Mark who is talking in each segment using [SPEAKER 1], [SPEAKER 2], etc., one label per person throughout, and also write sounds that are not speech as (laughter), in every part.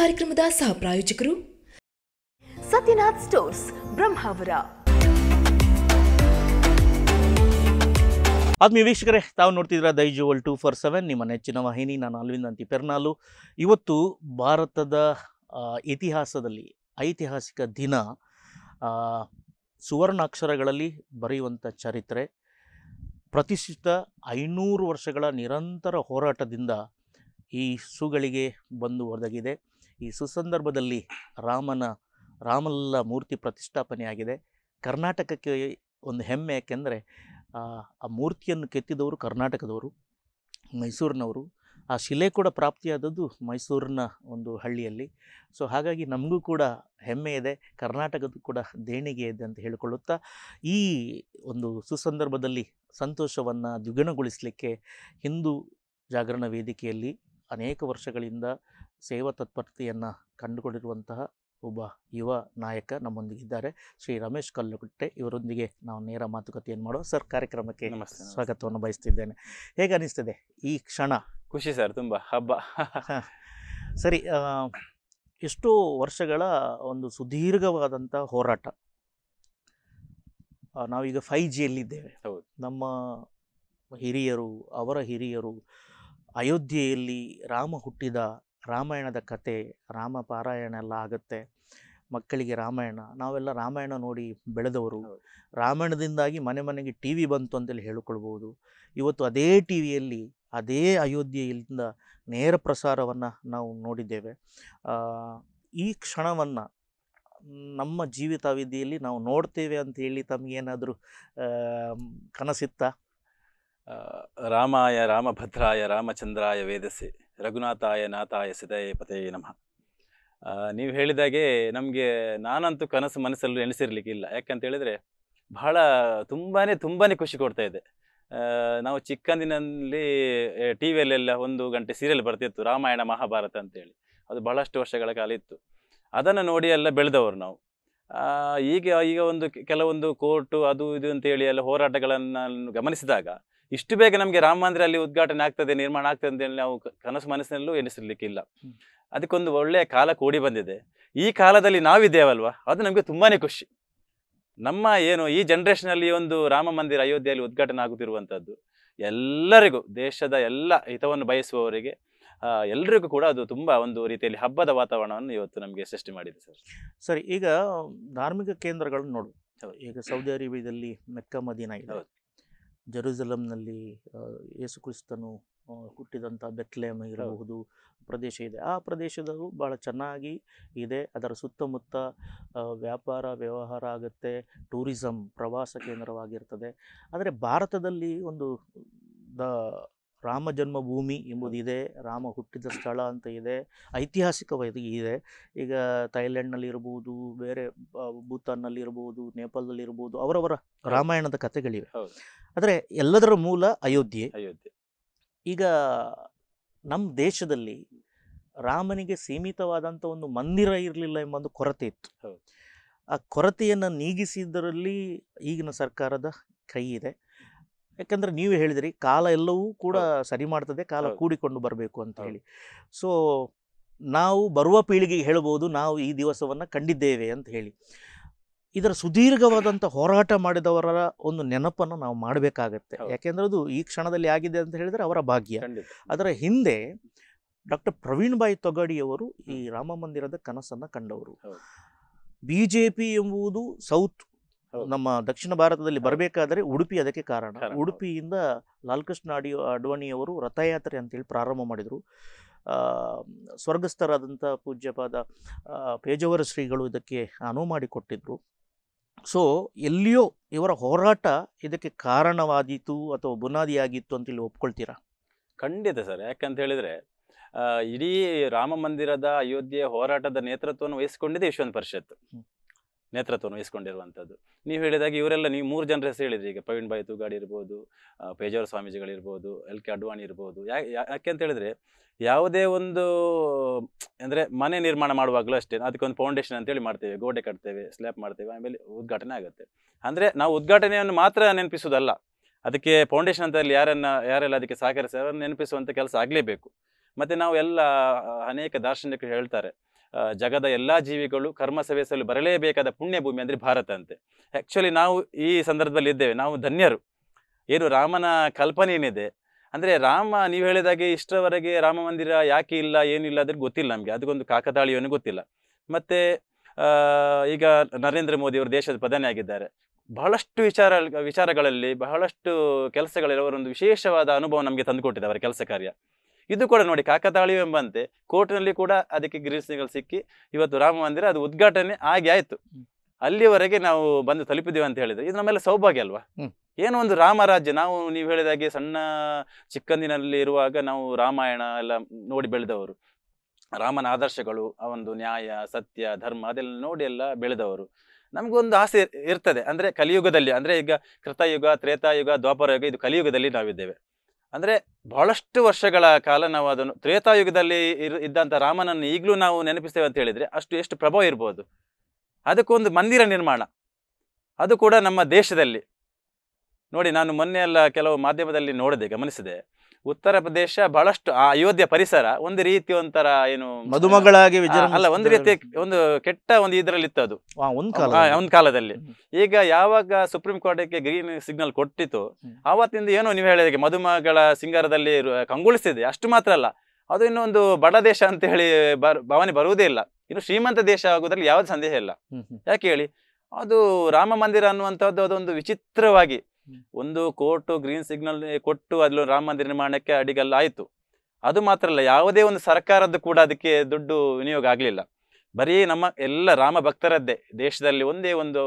[SPEAKER 1] ಕಾರ್ಯಕ್ರಮದ ಸಹ ಪ್ರಾಯೋಜಕರು
[SPEAKER 2] ಸತ್ಯನಾಥ್ ಸ್ಟೋರ್ಸ್ ಬ್ರಹ್ಮಾವರ.
[SPEAKER 3] ಆತ್ಮೀಯ ವೀಕ್ಷಕರೇ ತಾವು ನೋಡ್ತಿದ್ದೀರಾ ದೈಜುವಲ್ ಟೂ ಫೋರ್ ಸೆವೆನ್ ನಿಮ್ಮ ನೆಚ್ಚಿನ ವಾಹಿನಿ. ನಾನು ಅಲ್ವಿಂದ್ ಅಂತಿ ಪೆರ್ನಾಲು. ಇವತ್ತು ಭಾರತದ ಇತಿಹಾಸದಲ್ಲಿ ಐತಿಹಾಸಿಕ ದಿನ ಸುವರ್ಣಾಕ್ಷರಗಳಲ್ಲಿ ಸುವರ್ಣ ಅಕ್ಷರಗಳಲ್ಲಿ ಬರೆಯುವಂಥ ಚರಿತ್ರೆ. ಪ್ರತಿಷ್ಠಿತ ಐನೂರು ವರ್ಷಗಳ ನಿರಂತರ ಹೋರಾಟದಿಂದ ಈ ಸುಗಳಿಗೆ ಬಂದು ಒದಗಿದೆ. ಈ ಸುಸಂದರ್ಭದಲ್ಲಿ ರಾಮನ ರಾಮಲ್ಲ ಮೂರ್ತಿ ಪ್ರತಿಷ್ಠಾಪನೆಯಾಗಿದೆ. ಕರ್ನಾಟಕಕ್ಕೆ ಒಂದು ಹೆಮ್ಮೆ ಯಾಕೆಂದರೆ, ಆ ಮೂರ್ತಿಯನ್ನು ಕೆತ್ತಿದವರು ಕರ್ನಾಟಕದವರು, ಮೈಸೂರಿನವರು. ಆ ಶಿಲೆ ಕೂಡ ಪ್ರಾಪ್ತಿಯಾದದ್ದು ಮೈಸೂರಿನ ಒಂದು ಹಳ್ಳಿಯಲ್ಲಿ. ಸೊ, ಹಾಗಾಗಿ ನಮಗೂ ಕೂಡ ಹೆಮ್ಮೆ ಇದೆ ಕರ್ನಾಟಕದ ಕೂಡ ದೇಣಿಗೆ ಇದೆ ಅಂತ ಹೇಳಿಕೊಳ್ಳುತ್ತಾ, ಈ ಒಂದು ಸುಸಂದರ್ಭದಲ್ಲಿ ಸಂತೋಷವನ್ನು ದ್ವಿಗುಣಗೊಳಿಸಲಿಕ್ಕೆ ಹಿಂದೂ ಜಾಗರಣ ವೇದಿಕೆಯಲ್ಲಿ ಅನೇಕ ವರ್ಷಗಳಿಂದ ಸೇವಾ ತತ್ಪರತೆಯನ್ನು ಕಂಡುಕೊಂಡಿರುವಂತಹ ಒಬ್ಬ ಯುವ ನಾಯಕ ನಮ್ಮೊಂದಿಗಿದ್ದಾರೆ ಶ್ರೀ ರಮೇಶ್ ಕಲ್ಲುಗುಟ್ಟೆ ಇವರೊಂದಿಗೆ ನಾವು ನೇರ ಮಾತುಕತೆಯನ್ನು ಮಾಡುವ ಸರ್ ಕಾರ್ಯಕ್ರಮಕ್ಕೆ. ಸ್ವಾಗತವನ್ನು ಬಯಸ್ತಿದ್ದೇನೆ. ಹೇಗೆ ಅನಿಸ್ತದೆ ಈ ಕ್ಷಣ?
[SPEAKER 4] ಖುಷಿ ಸರ್ ತುಂಬ ಹಬ್ಬ.
[SPEAKER 3] ಸರಿ ಎಷ್ಟು ವರ್ಷಗಳ ಒಂದು ಸುದೀರ್ಘವಾದಂಥ ಹೋರಾಟ. ನಾವೀಗ ಫೈ ಜಿಯಲ್ಲಿದ್ದೇವೆ
[SPEAKER 4] ಹೌದು.
[SPEAKER 3] ನಮ್ಮ ಹಿರಿಯರು ಅವರ ಹಿರಿಯರು ಅಯೋಧ್ಯೆಯಲ್ಲಿ ರಾಮ ಹುಟ್ಟಿದ ರಾಮಾಯಣದ ಕತೆ ರಾಮ ಪಾರಾಯಣ ಎಲ್ಲ ಆಗುತ್ತೆ. ಮಕ್ಕಳಿಗೆ ರಾಮಾಯಣ ನಾವೆಲ್ಲ ರಾಮಾಯಣ ನೋಡಿ ಬೆಳೆದವರು. ರಾಮಾಯಣದಿಂದಾಗಿ ಮನೆ ಮನೆಗೆ ಟಿ ವಿ ಬಂತು ಅಂತೇಳಿ ಹೇಳಿಕೊಳ್ಬೋದು ಇವತ್ತು ಅದೇ ಟಿ ವಿಯಲ್ಲಿ ಅದೇ ಅಯೋಧ್ಯೆಯಿಂದ ನೇರ ಪ್ರಸಾರವನ್ನು ನಾವು ನೋಡಿದ್ದೇವೆ. ಈ ಕ್ಷಣವನ್ನು ನಮ್ಮ ಜೀವಿತಾವಧಿಯಲ್ಲಿ ನಾವು ನೋಡ್ತೇವೆ ಅಂತ ಹೇಳಿ ತಮಗೇನಾದರೂ ಕನಸಿತ್ತ?
[SPEAKER 4] ರಾಮಾಯ ರಾಮಭದ್ರಾಯ ರಾಮಚಂದ್ರಾಯ ವೇದಸೆ. ರಘುನಾಥಾಯ ನಾಥಾಯ ಸಿದಾಯ ಪತೇ ನಮಃ. ನೀವು ಹೇಳಿದಾಗೆ ನಮಗೆ ನಾನಂತೂ ಕನಸು ಮನಸ್ಸಲ್ಲೂ ಎಣಿಸಿರ್ಲಿಕ್ಕಿಲ್ಲ ಯಾಕಂತ ಹೇಳಿದ್ರೆ ಬಹಳ ತುಂಬಾ ತುಂಬಾ ಖುಷಿ ಕೊಡ್ತಾ ಇದೆ. ನಾವು ಚಿಕ್ಕಂದಿನಲ್ಲಿ ಟಿ ವಿಯಲ್ಲೆಲ್ಲ ಒಂದು ಗಂಟೆ ಸೀರಿಯಲ್ ಬರ್ತಿತ್ತು, ರಾಮಾಯಣ ಮಹಾಭಾರತ ಅಂತೇಳಿ. ಅದು ಬಹಳಷ್ಟು ವರ್ಷಗಳ ಕಾಲ ಇತ್ತು. ಅದನ್ನು ನೋಡಿ ಎಲ್ಲ ಬೆಳೆದವರು ನಾವು. ಈಗ ಈಗ ಒಂದು ಕೆಲವೊಂದು ಕೋರ್ಟು, ಅದು ಇದು ಅಂತೇಳಿ ಎಲ್ಲ ಹೋರಾಟಗಳನ್ನು ಗಮನಿಸಿದಾಗ ಇಷ್ಟು ಬೇಗ ನಮಗೆ ರಾಮ ಮಂದಿರ ಅಲ್ಲಿ ಉದ್ಘಾಟನೆ ಆಗ್ತದೆ ನಿರ್ಮಾಣ ಆಗ್ತದೆ ಅಂತ ನಾವು ಕನಸು ಮನಸ್ಸಿನಲ್ಲೂ ಎನಿಸಲಿಕ್ಕಿಲ್ಲ. ಅದಕ್ಕೊಂದು ಒಳ್ಳೆಯ ಕಾಲ ಕೂಡಿ ಬಂದಿದೆ. ಈ ಕಾಲದಲ್ಲಿ ನಾವಿದ್ದೇವಲ್ವಾ? ಅದು ನಮಗೆ ತುಂಬಾನೇ ಖುಷಿ. ನಮ್ಮ ಏನು ಈ ಜನ್ರೇಷನಲ್ಲಿ ಒಂದು ರಾಮ ಮಂದಿರ ಅಯೋಧ್ಯೆಯಲ್ಲಿ ಉದ್ಘಾಟನೆ ಆಗುತ್ತಿರುವಂಥದ್ದು ಎಲ್ಲರಿಗೂ ದೇಶದ ಎಲ್ಲ ಹಿತವನ್ನು ಬಯಸುವವರಿಗೆ ಎಲ್ಲರಿಗೂ ಎಲ್ರಿಗೂ ಕೂಡ ಅದು ತುಂಬ ಒಂದು ರೀತಿಯಲ್ಲಿ ಹಬ್ಬದ ವಾತಾವರಣವನ್ನು ಇವತ್ತು ನಮಗೆ ಸೃಷ್ಟಿ ಮಾಡಿದೆ ಸರ್.
[SPEAKER 3] ಸರಿ ಈಗ ಧಾರ್ಮಿಕ ಕೇಂದ್ರಗಳನ್ನು ನೋಡು. ಈಗ ಸೌದಿ ಅರೇಬಿಯಾದಲ್ಲಿ ಮೆಕ್ಕ ಮದೀನ ಇದೆ. ಜೆರೂಸಲಂನಲ್ಲಿ ಯೇಸುಕ್ರಿಸ್ತನು ಹುಟ್ಟಿದಂಥ ಬೆತ್ಲೇಮ್ ಇರಬಹುದು ಪ್ರದೇಶ ಇದೆ. ಆ ಪ್ರದೇಶದವು ಭಾಳ ಚೆನ್ನಾಗಿ ಇದೆ. ಅದರ ಸುತ್ತಮುತ್ತ ವ್ಯಾಪಾರ ವ್ಯವಹಾರ ಆಗುತ್ತೆ. ಟೂರಿಸಮ್ ಪ್ರವಾಸ ಕೇಂದ್ರವಾಗಿರ್ತದೆ. ಆದರೆ ಭಾರತದಲ್ಲಿ ಒಂದು ದ ರಾಮ ಜನ್ಮಭೂಮಿ ಎಂಬುದಿದೆ ರಾಮ ಹುಟ್ಟಿದ ಸ್ಥಳ ಅಂತ ಇದೆ ಐತಿಹಾಸಿಕವಾಗಿ ಇದೆ. ಈಗ ಥೈಲ್ಯಾಂಡ್ನಲ್ಲಿರ್ಬೋದು ಬೇರೆ ಭೂತಾನ್ನಲ್ಲಿರ್ಬೋದು ಭೂತಾನ್ನಲ್ಲಿ ಇರ್ಬೋದು ನೇಪಾಳದಲ್ಲಿ ಇರ್ಬೋದು ಅವರವರ ರಾಮಾಯಣದ ಕಥೆಗಳಿವೆ. ಆದರೆ ಎಲ್ಲದರ ಮೂಲ ಅಯೋಧ್ಯೆ.
[SPEAKER 4] ಅಯೋಧ್ಯೆ.
[SPEAKER 3] ಈಗ ನಮ್ಮ ದೇಶದಲ್ಲಿ ರಾಮನಿಗೆ ಸೀಮಿತವಾದಂಥ ಒಂದು ಮಂದಿರ ಇರಲಿಲ್ಲ ಎಂಬ ಒಂದು ಕೊರತೆ ಇತ್ತು. ಆ ಕೊರತೆಯನ್ನು ನೀಗಿಸಿದ್ದರಲ್ಲಿ ಈಗಿನ ಸರ್ಕಾರದ ಕೈ ಇದೆ. ಯಾಕಂದ್ರೆ ನೀವು ಹೇಳಿದ್ರಿ ಕಾಲ ಎಲ್ಲವೂ ಕೂಡ ಸರಿ ಮಾಡ್ತದೆ ಕಾಲ ಕೂಡಿಕೊಂಡು ಬರಬೇಕು ಅಂತ ಹೇಳಿ. ಸೊ ನಾವು ಬರುವ ಪೀಳಿಗೆಗೆ ಹೇಳ್ಬೋದು ನಾವು ಈ ದಿವಸವನ್ನು ಕಂಡಿದ್ದೇವೆ ಅಂತ ಹೇಳಿ. ಇದರ ಸುದೀರ್ಘವಾದಂಥ ಹೋರಾಟ ಮಾಡಿದವರ ಒಂದು ನೆನಪನ್ನು ನಾವು ಮಾಡಬೇಕಾಗತ್ತೆ. ಯಾಕೆಂದ್ರೆ ಅದು ಈ ಕ್ಷಣದಲ್ಲಿ ಆಗಿದೆ ಅಂತ ಹೇಳಿದರೆ ಅವರ ಭಾಗ್ಯ. ಅದರ ಹಿಂದೆ ಡಾಕ್ಟರ್ ಪ್ರವೀಣ್ ಬಾಯಿ ತೊಗಾಡಿಯವರು ಈ ರಾಮ ಮಂದಿರದ ಕನಸನ್ನು ಕಂಡವರು. ಬಿ ಜೆ ಪಿ ಎಂಬುದು ಸೌತ್. ನಮ್ಮ ದಕ್ಷಿಣ ಭಾರತದಲ್ಲಿ. ಬರಬೇಕಾದ್ರೆ ಉಡುಪಿ ಅದಕ್ಕೆ ಕಾರಣ. ಉಡುಪಿಯಿಂದ ಲಾಲ್ಕೃಷ್ಣ ಅಡಿ ಅಡ್ವಾಣಿಯವರು ರಥಯಾತ್ರೆ ಅಂತೇಳಿ ಪ್ರಾರಂಭ ಮಾಡಿದರು. ಸ್ವರ್ಗಸ್ಥರಾದಂಥ ಪೂಜ್ಯಪಾದ ಪೇಜವರ ಶ್ರೀಗಳು ಇದಕ್ಕೆ ಅನುವು ಮಾಡಿಕೊಟ್ಟಿದ್ರು. ಸೊ ಎಲ್ಲಿಯೋ ಇವರ ಹೋರಾಟ ಇದಕ್ಕೆ ಕಾರಣವಾದೀತು ಅಥವಾ ಬುನಾದಿಯಾಗಿತ್ತು ಅಂತೇಳಿ ಒಪ್ಕೊಳ್ತೀರಾ?
[SPEAKER 4] ಖಂಡಿತ ಸರ್. ಯಾಕಂತ ಹೇಳಿದ್ರೆ ಇಡೀ ರಾಮ ಮಂದಿರದ ಅಯೋಧ್ಯೆ ಹೋರಾಟದ ನೇತೃತ್ವವನ್ನು ವಹಿಸಿಕೊಂಡಿದೆ ಯಶವಂತ ಪರಿಷತ್. ನೇತೃತ್ವವನ್ನು ವಹಿಸಿಕೊಂಡಿರುವಂಥದ್ದು. ನೀವು ಹೇಳಿದಾಗ ಇವರೆಲ್ಲ ನೀವು ಮೂರು ಜನರ ಹೆಸರು ಹೇಳಿದ್ರಿ. ಈಗ ಪ್ರವೀಣ್ ಬಾಯಿ ತುಗಾಡಿ ಇರ್ಬೋದು ಪೇಜಾವರ ಸ್ವಾಮೀಜಿಗಳಿರ್ಬೋದು ಎಲ್ ಕೆ ಅಡ್ವಾಣಿ ಇರ್ಬೋದು. ಯಾಕೆ ಅಂತ ಹೇಳಿದ್ರೆ ಯಾವುದೇ ಒಂದು, ಅಂದರೆ ಮನೆ ನಿರ್ಮಾಣ ಮಾಡುವಾಗಲೂ ಅಷ್ಟೇ ಅದಕ್ಕೊಂದು ಫೌಂಡೇಶನ್ ಅಂತೇಳಿ ಮಾಡ್ತೇವೆ. ಗೋಡೆ ಕಟ್ತೇವೆ ಸ್ಲ್ಯಾಪ್ ಮಾಡ್ತೇವೆ, ಆಮೇಲೆ ಉದ್ಘಾಟನೆ ಆಗುತ್ತೆ. ಅಂದರೆ ನಾವು ಉದ್ಘಾಟನೆಯನ್ನು ಮಾತ್ರ ನೆನಪಿಸುವುದಲ್ಲ. ಅದಕ್ಕೆ ಫೌಂಡೇಶನ್ ಅಂತಲ್ಲಿ ಯಾರನ್ನ, ಯಾರೆಲ್ಲ ಅದಕ್ಕೆ ಸಹಕರಿಸಿ ಅವರನ್ನು ನೆನಪಿಸುವಂಥ ಕೆಲಸ ಆಗಲೇಬೇಕು. ಮತ್ತು ನಾವು ಎಲ್ಲ ಅನೇಕ ದಾರ್ಶನಿಕರು ಹೇಳ್ತಾರೆ. ಜಗದ ಎಲ್ಲಾ ಜೀವಿಗಳು ಕರ್ಮ ಸವೆಸಲು ಬರಲೇಬೇಕಾದ ಪುಣ್ಯ ಭೂಮಿ ಅಂದ್ರೆ ಭಾರತ ಅಂತೆ. ಆ್ಯಕ್ಚುಲಿ ನಾವು ಈ ಸಂದರ್ಭದಲ್ಲಿ ಇದ್ದೇವೆ, ನಾವು ಧನ್ಯರು. ಏನು ರಾಮನ ಕಲ್ಪನೆ ಏನಿದೆ? ಅಂದ್ರೆ ರಾಮ ನೀವು ಹೇಳಿದಾಗೆ ಇಷ್ಟರವರೆಗೆ ರಾಮ ಮಂದಿರ ಯಾಕೆ ಇಲ್ಲ ಏನಿಲ್ಲ ಅದ್ರ ಗೊತ್ತಿಲ್ಲ ನಮಗೆ. ಅದಕ್ಕೊಂದು ಕಾಕತಾಳೀಯವನ್ನು ಗೊತ್ತಿಲ್ಲ. ಮತ್ತೆ ಈಗ ನರೇಂದ್ರ ಮೋದಿ ಅವರು ದೇಶದ ಪ್ರಧಾನಿ ಆಗಿದ್ದಾರೆ. ಬಹಳಷ್ಟು ವಿಚಾರ, ವಿಚಾರಗಳಲ್ಲಿ, ಬಹಳಷ್ಟು ಕೆಲಸಗಳಲ್ಲಿ ಅವರೊಂದು ವಿಶೇಷವಾದ ಅನುಭವ ನಮಗೆ ತಂದುಕೊಟ್ಟಿದೆ ಅವರ ಕೆಲಸ ಕಾರ್ಯ. ಇದು ಕೂಡ ನೋಡಿ ಕಾಕತಾಳೀಯ ಎಂಬಂತೆ ಕೋರ್ಟ್ನಲ್ಲಿ ಕೂಡ ಅದಕ್ಕೆ ಸಿಗ್ನಲ್ ಸಿಕ್ಕಿ ಇವತ್ತು ರಾಮ ಮಂದಿರ ಅದು ಉದ್ಘಾಟನೆ ಆಗಿ ಆಯ್ತು. ಅಲ್ಲಿವರೆಗೆ ನಾವು ಬಂದು ತಲುಪಿದ್ದೇವೆ ಅಂತ ಹೇಳಿದ್ರೆ ಇದು ನಮ್ಮೆಲ್ಲ ಸೌಭಾಗ್ಯ ಅಲ್ವಾ?
[SPEAKER 3] ಏನು
[SPEAKER 4] ಏನೋ ಒಂದು ರಾಮರಾಜ್ಯ ನಾವು ನೀವು ಹೇಳಿದಾಗೆ ಸಣ್ಣ ಚಿಕ್ಕಂದಿನಲ್ಲಿ ಇರುವಾಗ ನಾವು ರಾಮಾಯಣ ಎಲ್ಲ ನೋಡಿ ಬೆಳೆದವರು. ರಾಮನ ಆದರ್ಶಗಳು ಆ ಒಂದು ನ್ಯಾಯ ಸತ್ಯ ಧರ್ಮ ಅದೆಲ್ಲ ನೋಡಿ ಎಲ್ಲ ಬೆಳೆದವರು. ನಮಗೊಂದು ಆಸೆ ಇರ್ತದೆ. ಅಂದ್ರೆ ಕಲಿಯುಗದಲ್ಲಿ ಅಂದ್ರೆ ಈಗ ಕೃತಯುಗ ತ್ರೇತಾಯುಗ ದ್ವಾಪರಯುಗ ಇದು ಕಲಿಯುಗದಲ್ಲಿ ನಾವಿದ್ದೇವೆ. ಅಂದ್ರೆ ಬಹಳಷ್ಟು ವರ್ಷಗಳ ಕಾಲ ನಾವು ಅದನ್ನು ತ್ರೇತಾಯುಗದಲ್ಲಿ ಇರ್ ಇದ್ದಂಥ ರಾಮನನ್ನು ಈಗಲೂ ನಾವು ನೆನಪಿಸ್ತೇವೆ ಅಂತ ಹೇಳಿದರೆ ಅಷ್ಟು, ಎಷ್ಟು ಪ್ರಭಾವ ಇರ್ಬೋದು. ಅದಕ್ಕೊಂದು ಮಂದಿರ ನಿರ್ಮಾಣ. ಅದು ಕೂಡ ನಮ್ಮ ದೇಶದಲ್ಲಿ. ನೋಡಿ, ನಾನು ಮೊನ್ನೆ ಎಲ್ಲ ಕೆಲವು ಮಾಧ್ಯಮದಲ್ಲಿ ನೋಡಿದೆ, ಗಮನಿಸಿದೆ. ಉತ್ತರ ಪ್ರದೇಶ ಬಹಳಷ್ಟು ಆ ಅಯೋಧ್ಯ ಪರಿಸರ ಒಂದು ರೀತಿ ಒಂಥರ ಏನು
[SPEAKER 3] ಮದುಮಗಳಾಗಿ
[SPEAKER 4] ಅಲ್ಲ ಒಂದು ರೀತಿ ಒಂದು ಕೆಟ್ಟ ಒಂದು ಇದರಲ್ಲಿ ಇತ್ತು ಅದು
[SPEAKER 3] ಒಂದ್
[SPEAKER 4] ಕಾಲದಲ್ಲಿ. ಈಗ ಯಾವಾಗ ಸುಪ್ರೀಂ ಕೋರ್ಟ್ಗೆ ಗ್ರೀನ್ ಸಿಗ್ನಲ್ ಕೊಟ್ಟಿತ್ತು. ಆವತ್ತಿಂದ ಏನೋ ನೀವು ಹೇಳಿದಕ್ಕೆ ಮದುಮಗಳ ಸಿಂಗಾರದಲ್ಲಿ ಕಂಗೊಳಿಸಿದೆ ಅಷ್ಟು ಮಾತ್ರ ಅಲ್ಲ. ಅದು ಇನ್ನೊಂದು ಬಡ ದೇಶ ಅಂತ ಹೇಳಿ ಭಾವನೆ ಬರುವುದೇ ಇಲ್ಲ. ಇನ್ನು ಶ್ರೀಮಂತ ದೇಶ ಆಗುವುದ್ರಲ್ಲಿ ಯಾವ್ದು ಸಂದೇಹ ಇಲ್ಲ. ಯಾಕೆ ಹೇಳಿ? ಅದು ರಾಮ ಮಂದಿರ ಅನ್ನುವಂಥದ್ದು ಅದೊಂದು ವಿಚಿತ್ರವಾಗಿ. ಒಂದು ಕೋರ್ಟು ಗ್ರೀನ್ ಸಿಗ್ನಲ್ ಕೊಟ್ಟು ಅಲ್ಲಿ ರಾಮ ಮಂದಿರ ನಿರ್ಮಾಣಕ್ಕೆ ಅಡಿಗಲ್ಲ ಆಯ್ತು ಅದು ಮಾತ್ರ ಅಲ್ಲ ಯಾವುದೇ ಒಂದು ಸರ್ಕಾರದ್ದು ಕೂಡ ಅದಕ್ಕೆ ದುಡ್ಡು ವಿನಿಯೋಗ ಆಗಲಿಲ್ಲ. ಬರೀ ನಮ್ಮ ಎಲ್ಲ ರಾಮ ಭಕ್ತರದ್ದೇ. ದೇಶದಲ್ಲಿ ಒಂದೇ ಒಂದು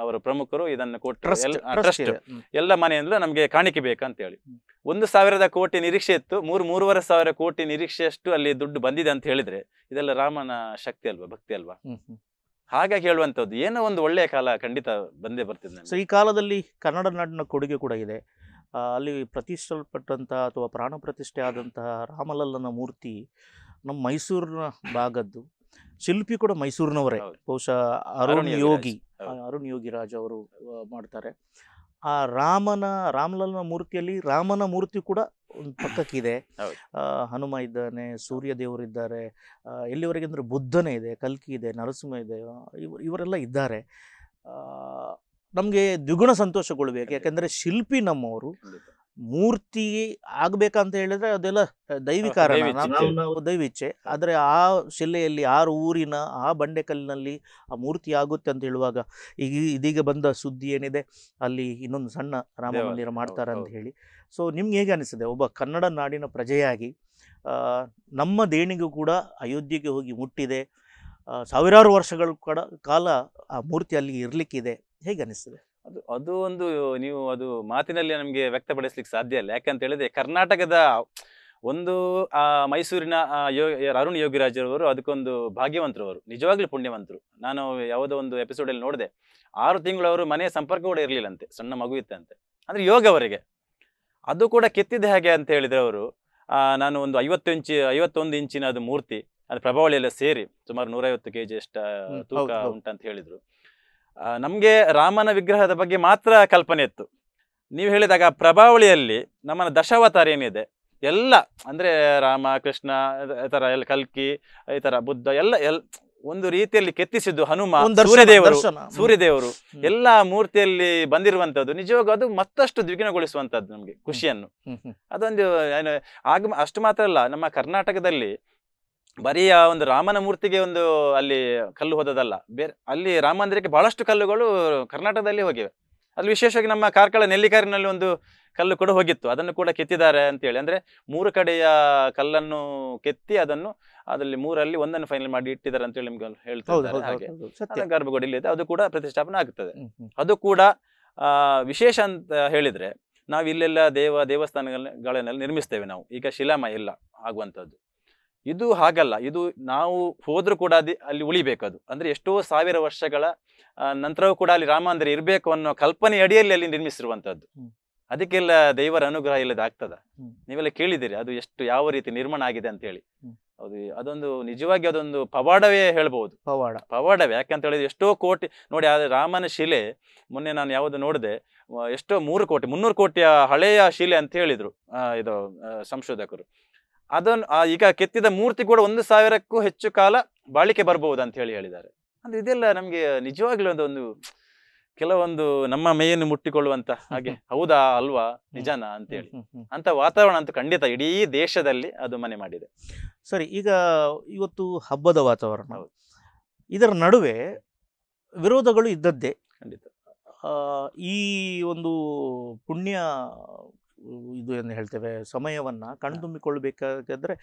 [SPEAKER 4] ಅವರ ಪ್ರಮುಖರು ಇದನ್ನು ಕೊಟ್ಟರು.
[SPEAKER 3] ಟ್ರಸ್ಟ್
[SPEAKER 4] ಎಲ್ಲ-. ಮನೆಯಿಂದಲೂ ನಮಗೆ ಕಾಣಿಕೆ ಬೇಕಂತ ಹೇಳಿ. ಒಂದು ಸಾವಿರದ ಕೋಟಿ ನಿರೀಕ್ಷೆ ಇತ್ತು. ಮೂರು ಮೂರುವರೆ ಸಾವಿರ ಕೋಟಿ ನಿರೀಕ್ಷೆಯಷ್ಟು ಅಲ್ಲಿ ದುಡ್ಡು ಬಂದಿದೆ ಅಂತ ಹೇಳಿದ್ರೆ ಇದೆಲ್ಲ ರಾಮನ ಶಕ್ತಿ ಅಲ್ವಾ ಭಕ್ತಿ ಅಲ್ವಾ. ಹಾಗಾಗಿ ಹೇಳುವಂಥದ್ದು ಏನೋ ಒಂದು ಒಳ್ಳೆಯ ಕಾಲ ಖಂಡಿತ ಬಂದೇ ಬರ್ತಿದೆ
[SPEAKER 3] ಸೊ. ಈ ಕಾಲದಲ್ಲಿ ಕನ್ನಡ ನಾಡಿನ ಕೊಡುಗೆ ಕೂಡ ಇದೆ. ಅಲ್ಲಿ ಪ್ರತಿಷ್ಠಲ್ಪಟ್ಟಂತಹ ಅಥವಾ ಪ್ರಾಣ ಪ್ರತಿಷ್ಠೆ ಆದಂತಹ ರಾಮಲಲ್ಲನ ಮೂರ್ತಿ ನಮ್ಮ ಮೈಸೂರಿನ ಭಾಗದ್ದು. ಶಿಲ್ಪಿ ಕೂಡ ಮೈಸೂರಿನವರೇ. ಬಹುಶಃ ಅರುಣ್
[SPEAKER 4] ಅರುಣ್
[SPEAKER 3] ಯೋಗಿ
[SPEAKER 4] ರಾಜ.
[SPEAKER 3] ಅರುಣ್ ಯೋಗಿರಾಜ್ ಅವರು ಮಾಡ್ತಾರೆ. ಆ ರಾಮನ ರಾಮಲಲ್ಲನ ಮೂರ್ತಿಯಲ್ಲಿ ರಾಮನ ಮೂರ್ತಿ ಕೂಡ ಒಂದು ಪಕ್ಕಕ್ಕಿದೆ. ಹನುಮ ಇದ್ದಾನೆ ಸೂರ್ಯ ದೇವರಿದ್ದಾರೆ ಇದ್ದಾರೆ. ಎಲ್ಲಿವರೆಗೆ ಅಂದರೆ ಬುದ್ಧನೇ ಇದೆ ಕಲ್ಕಿ ಇದೆ ನರಸಿಂಹ ಇದೆ ಇವರು ಇವ್ರು ಇವರೆಲ್ಲ ಇದ್ದಾರೆ. ನಮಗೆ ದ್ವಿಗುಣ ಸಂತೋಷಗೊಳ್ಬೇಕು. ಯಾಕೆಂದರೆ ಶಿಲ್ಪಿ ನಮ್ಮವರು. ಮೂರ್ತಿ ಆಗ್ಬೇಕಂತ ಹೇಳಿದ್ರೆ ಅದೆಲ್ಲ ಕಾರಣ.
[SPEAKER 4] ದೈವಿಚ್ಛೆ.
[SPEAKER 3] ಆದರೆ ಆ ಶಿಲೆಯಲ್ಲಿ ಆ ಊರಿನ ಆ ಬಂಡೆಕಲ್ಲಿನಲ್ಲಿ ಆ ಮೂರ್ತಿ ಆಗುತ್ತೆ ಅಂತ ಹೇಳುವಾಗ ಈಗ ಇದೀಗ ಬಂದ ಸುದ್ದಿ ಏನಿದೆ? ಅಲ್ಲಿ ಇನ್ನೊಂದು ಸಣ್ಣ ರಾಮ ಮಂದಿರ ಮಾಡ್ತಾರೆ ಅಂತ ಹೇಳಿ. ಸೊ ನಿಮ್ಗೆ ಹೇಗೆ ಅನಿಸಿದೆ? ಒಬ್ಬ ಕನ್ನಡ ನಾಡಿನ ಪ್ರಜೆಯಾಗಿ ನಮ್ಮ ದೇಣಿಗೂ ಕೂಡ ಅಯೋಧ್ಯೆಗೆ ಹೋಗಿ ಮುಟ್ಟಿದೆ. ಸಾವಿರಾರು ವರ್ಷಗಳು ಕೂಡ ಕಾಲ ಆ ಮೂರ್ತಿ ಅಲ್ಲಿ ಇರಲಿಕ್ಕಿದೆ. ಹೇಗೆ ಅನಿಸ್ತದೆ
[SPEAKER 4] ಅದು ಅದು ಒಂದು ನೀವು ಅದು ಮಾತಿನಲ್ಲಿ ನಮಗೆ ವ್ಯಕ್ತಪಡಿಸ್ಲಿಕ್ಕೆ ಸಾಧ್ಯ ಇಲ್ಲ. ಯಾಕಂತ ಹೇಳಿದ್ರೆ ಕರ್ನಾಟಕದ ಒಂದು ಆ ಮೈಸೂರಿನ ಅರುಣ್ ಯೋಗಿರಾಜ್ ಅವರು ಅದಕ್ಕೊಂದು ಭಾಗ್ಯವಂತರು ಅವರು ನಿಜವಾಗ್ಲೂ ಪುಣ್ಯವಂತರು. ನಾನು ಯಾವುದೋ ಒಂದು ಎಪಿಸೋಡಲ್ಲಿ ನೋಡಿದೆ. ಆರು ತಿಂಗಳು ಅವರು ಮನೆ ಸಂಪರ್ಕ ಕೂಡ ಇರಲಿಲ್ಲಂತೆ ಸಣ್ಣ ಮಗು ಇತ್ತಂತೆ. ಅಂದ್ರೆ ಯೋಗ ಅವರಿಗೆ. ಅದು ಕೂಡ ಕೆತ್ತಿದ ಹಾಗೆ ಅಂತ ಹೇಳಿದ್ರೆ ಅವರು ನಾನು ಒಂದು ಐವತ್ತು ಇಂಚಿ ಐವತ್ತೊಂದು ಇಂಚಿನ ಅದು ಮೂರ್ತಿ ಅದು ಪ್ರಭಾವಳಿ ಎಲ್ಲ ಸೇರಿ ಸುಮಾರು ನೂರೈವತ್ತು ಕೆ ಜಿ ಅಷ್ಟ ತೂಕ. ಉಂಟಂತ ಹೇಳಿದ್ರು. ನಮ್ಗೆ ರಾಮನ ವಿಗ್ರಹದ ಬಗ್ಗೆ ಮಾತ್ರ ಕಲ್ಪನೆ ಇತ್ತು. ನೀವು ಹೇಳಿದಾಗ ಪ್ರಭಾವಳಿಯಲ್ಲಿ ನಮ್ಮನ ದಶಾವತಾರ ಏನಿದೆ ಎಲ್ಲ ಅಂದ್ರೆ ರಾಮ ಕೃಷ್ಣ ಈ ಥರ ಎಲ್ಲ ಕಲ್ಕಿ ಈ ಥರ ಬುದ್ಧ ಎಲ್ಲ ಎಲ್ ಒಂದು ರೀತಿಯಲ್ಲಿ ಕೆತ್ತಿಸಿದ್ದು ಹನುಮ ಸೂರ್ಯದೇವರು. ಸೂರ್ಯದೇವರು. ಎಲ್ಲ ಮೂರ್ತಿಯಲ್ಲಿ ಬಂದಿರುವಂತದ್ದು ನಿಜವಾಗ ಅದು ಮತ್ತಷ್ಟು ದ್ವಿಗುಣಗೊಳಿಸುವಂತದ್ದು ನಮಗೆ ಖುಷಿಯನ್ನು. ಅದೊಂದು ಏನು ಆಗ ಅಷ್ಟು ಮಾತ್ರ ಅಲ್ಲ ನಮ್ಮ ಕರ್ನಾಟಕದಲ್ಲಿ ಬರೀ ಆ ಒಂದು ರಾಮನ ಮೂರ್ತಿಗೆ ಒಂದು ಅಲ್ಲಿ ಕಲ್ಲು ಹೋದದಲ್ಲ ಬೇರೆ ಅಲ್ಲಿ ರಾಮ ಮಂದಿರಕ್ಕೆ ಬಹಳಷ್ಟು ಕಲ್ಲುಗಳು ಕರ್ನಾಟಕದಲ್ಲಿ ಹೋಗಿವೆ. ಅಲ್ಲಿ ವಿಶೇಷವಾಗಿ ನಮ್ಮ ಕಾರ್ಕಳ ನೆಲ್ಲಿಕಾರಿನಲ್ಲಿ ಒಂದು ಕಲ್ಲು ಕೂಡ ಹೋಗಿತ್ತು. ಅದನ್ನು ಕೂಡ ಕೆತ್ತಿದ್ದಾರೆ ಅಂತೇಳಿ. ಅಂದ್ರೆ ಮೂರು ಕಡೆಯ ಕಲ್ಲನ್ನು ಕೆತ್ತಿ ಅದನ್ನು ಅದರಲ್ಲಿ ಮೂರಲ್ಲಿ ಒಂದನ್ನು ಫೈನಲ್ ಮಾಡಿ ಇಟ್ಟಿದ್ದಾರೆ ಅಂತೇಳಿ ನಿಮ್ಗೆ ಹೇಳ್ತಾರೆ ಗರ್ಭಗುಡಿಯಲ್ಲಿ ಇದೆ ಅದು ಕೂಡ ಪ್ರತಿಷ್ಠಾಪನೆ
[SPEAKER 3] ಹ್ಮ್.
[SPEAKER 4] ಅದು ಕೂಡ ವಿಶೇಷ ಅಂತ ಹೇಳಿದ್ರೆ ನಾವು ಇಲ್ಲೆಲ್ಲ ದೇವ ದೇವಸ್ಥಾನಗಳನ್ನೆಲ್ಲ ನಿರ್ಮಿಸ್ತೇವೆ ನಾವು. ಈಗ ಶಿಲಾಮಯ ಇಲ್ಲ ಆಗುವಂಥದ್ದು. ಇದು ಹಾಗಲ್ಲ. ಇದು ನಾವು ಹೋದ್ರೂ ಕೂಡ ಅದೇ ಅಲ್ಲಿ ಉಳಿಬೇಕು ಅದು ಅಂದ್ರೆ ಎಷ್ಟೋ ಸಾವಿರ ವರ್ಷಗಳ ನಂತರವೂ ಕೂಡ ಅಲ್ಲಿ ರಾಮ ಅಂದ್ರೆ ಇರಬೇಕು ಅನ್ನೋ ಕಲ್ಪನೆ ಅಡಿಯಲ್ಲಿ ಅಲ್ಲಿ
[SPEAKER 3] ನಿರ್ಮಿಸಿರುವಂತದ್ದು.
[SPEAKER 4] ಅದಕ್ಕೆಲ್ಲ ದೇವರ ಅನುಗ್ರಹ
[SPEAKER 3] ಇಲ್ಲದಾಗ್ತದ
[SPEAKER 4] ನೀವೆಲ್ಲ ಕೇಳಿದಿರಿ ಅದು ಎಷ್ಟು ಯಾವ ರೀತಿ ನಿರ್ಮಾಣ ಆಗಿದೆ ಅಂತ ಹೇಳಿ. ಅದು ಅದೊಂದು ನಿಜವಾಗಿ ಅದೊಂದು ಪವಾಡವೇ ಹೇಳ್ಬಹುದು.
[SPEAKER 3] ಪವಾಡ.
[SPEAKER 4] ಪವಾಡವೇ. ಯಾಕಂತ ಹೇಳಿದ್ರೆ ಎಷ್ಟೋ ಕೋಟಿ ನೋಡಿ ಆ ರಾಮನ ಶಿಲೆ ಮೊನ್ನೆ ನಾನು ಯಾವ್ದು ನೋಡಿದೆ ಎಷ್ಟೋ ಮೂರು ಕೋಟಿ ಮುನ್ನೂರು ಕೋಟಿಯ ಹಳೆಯ ಶಿಲೆ ಅಂತ ಹೇಳಿದ್ರು ಇದು ಸಂಶೋಧಕರು. ಅದನ್ನು ಈಗ ಕೆತ್ತಿದ ಮೂರ್ತಿ ಕೂಡ ಒಂದು ಸಾವಿರಕ್ಕೂ ಹೆಚ್ಚು ಕಾಲ ಬಾಳಿಕೆ ಬರಬಹುದು ಅಂತ ಹೇಳಿ ಹೇಳಿದ್ದಾರೆ. ಅಂದ್ರೆ ಇದೆಲ್ಲ ನಮ್ಗೆ ನಿಜವಾಗ್ಲೂ ಒಂದು ಒಂದು ಕೆಲವೊಂದು ನಮ್ಮ ಮೈಯನ್ನು ಮುಟ್ಟಿಕೊಳ್ಳುವಂತ ಹಾಗೆ (laughs) ಹೌದಾ ಅಲ್ವಾ ನಿಜಾನ ಅಂತೇಳಿ. ಅಂತ ವಾತಾವರಣ ಅಂತೂ ಖಂಡಿತ ಇಡೀ ದೇಶದಲ್ಲಿ ಅದು ಮನೆ ಮಾಡಿದೆ.
[SPEAKER 3] ಸರಿ ಈಗ ಇವತ್ತು ಹಬ್ಬದ ವಾತಾವರಣ. ಇದರ ನಡುವೆ ವಿರೋಧಗಳು ಇದ್ದದ್ದೇ.
[SPEAKER 4] ಖಂಡಿತ.
[SPEAKER 3] ಈ ಒಂದು ಪುಣ್ಯ ಇದು ಏನು ಹೇಳ್ತೇವೆ ಸಮಯವನ್ನು ಕಣ್ತುಂಬಿಕೊಳ್ಬೇಕಾದ್ರೆ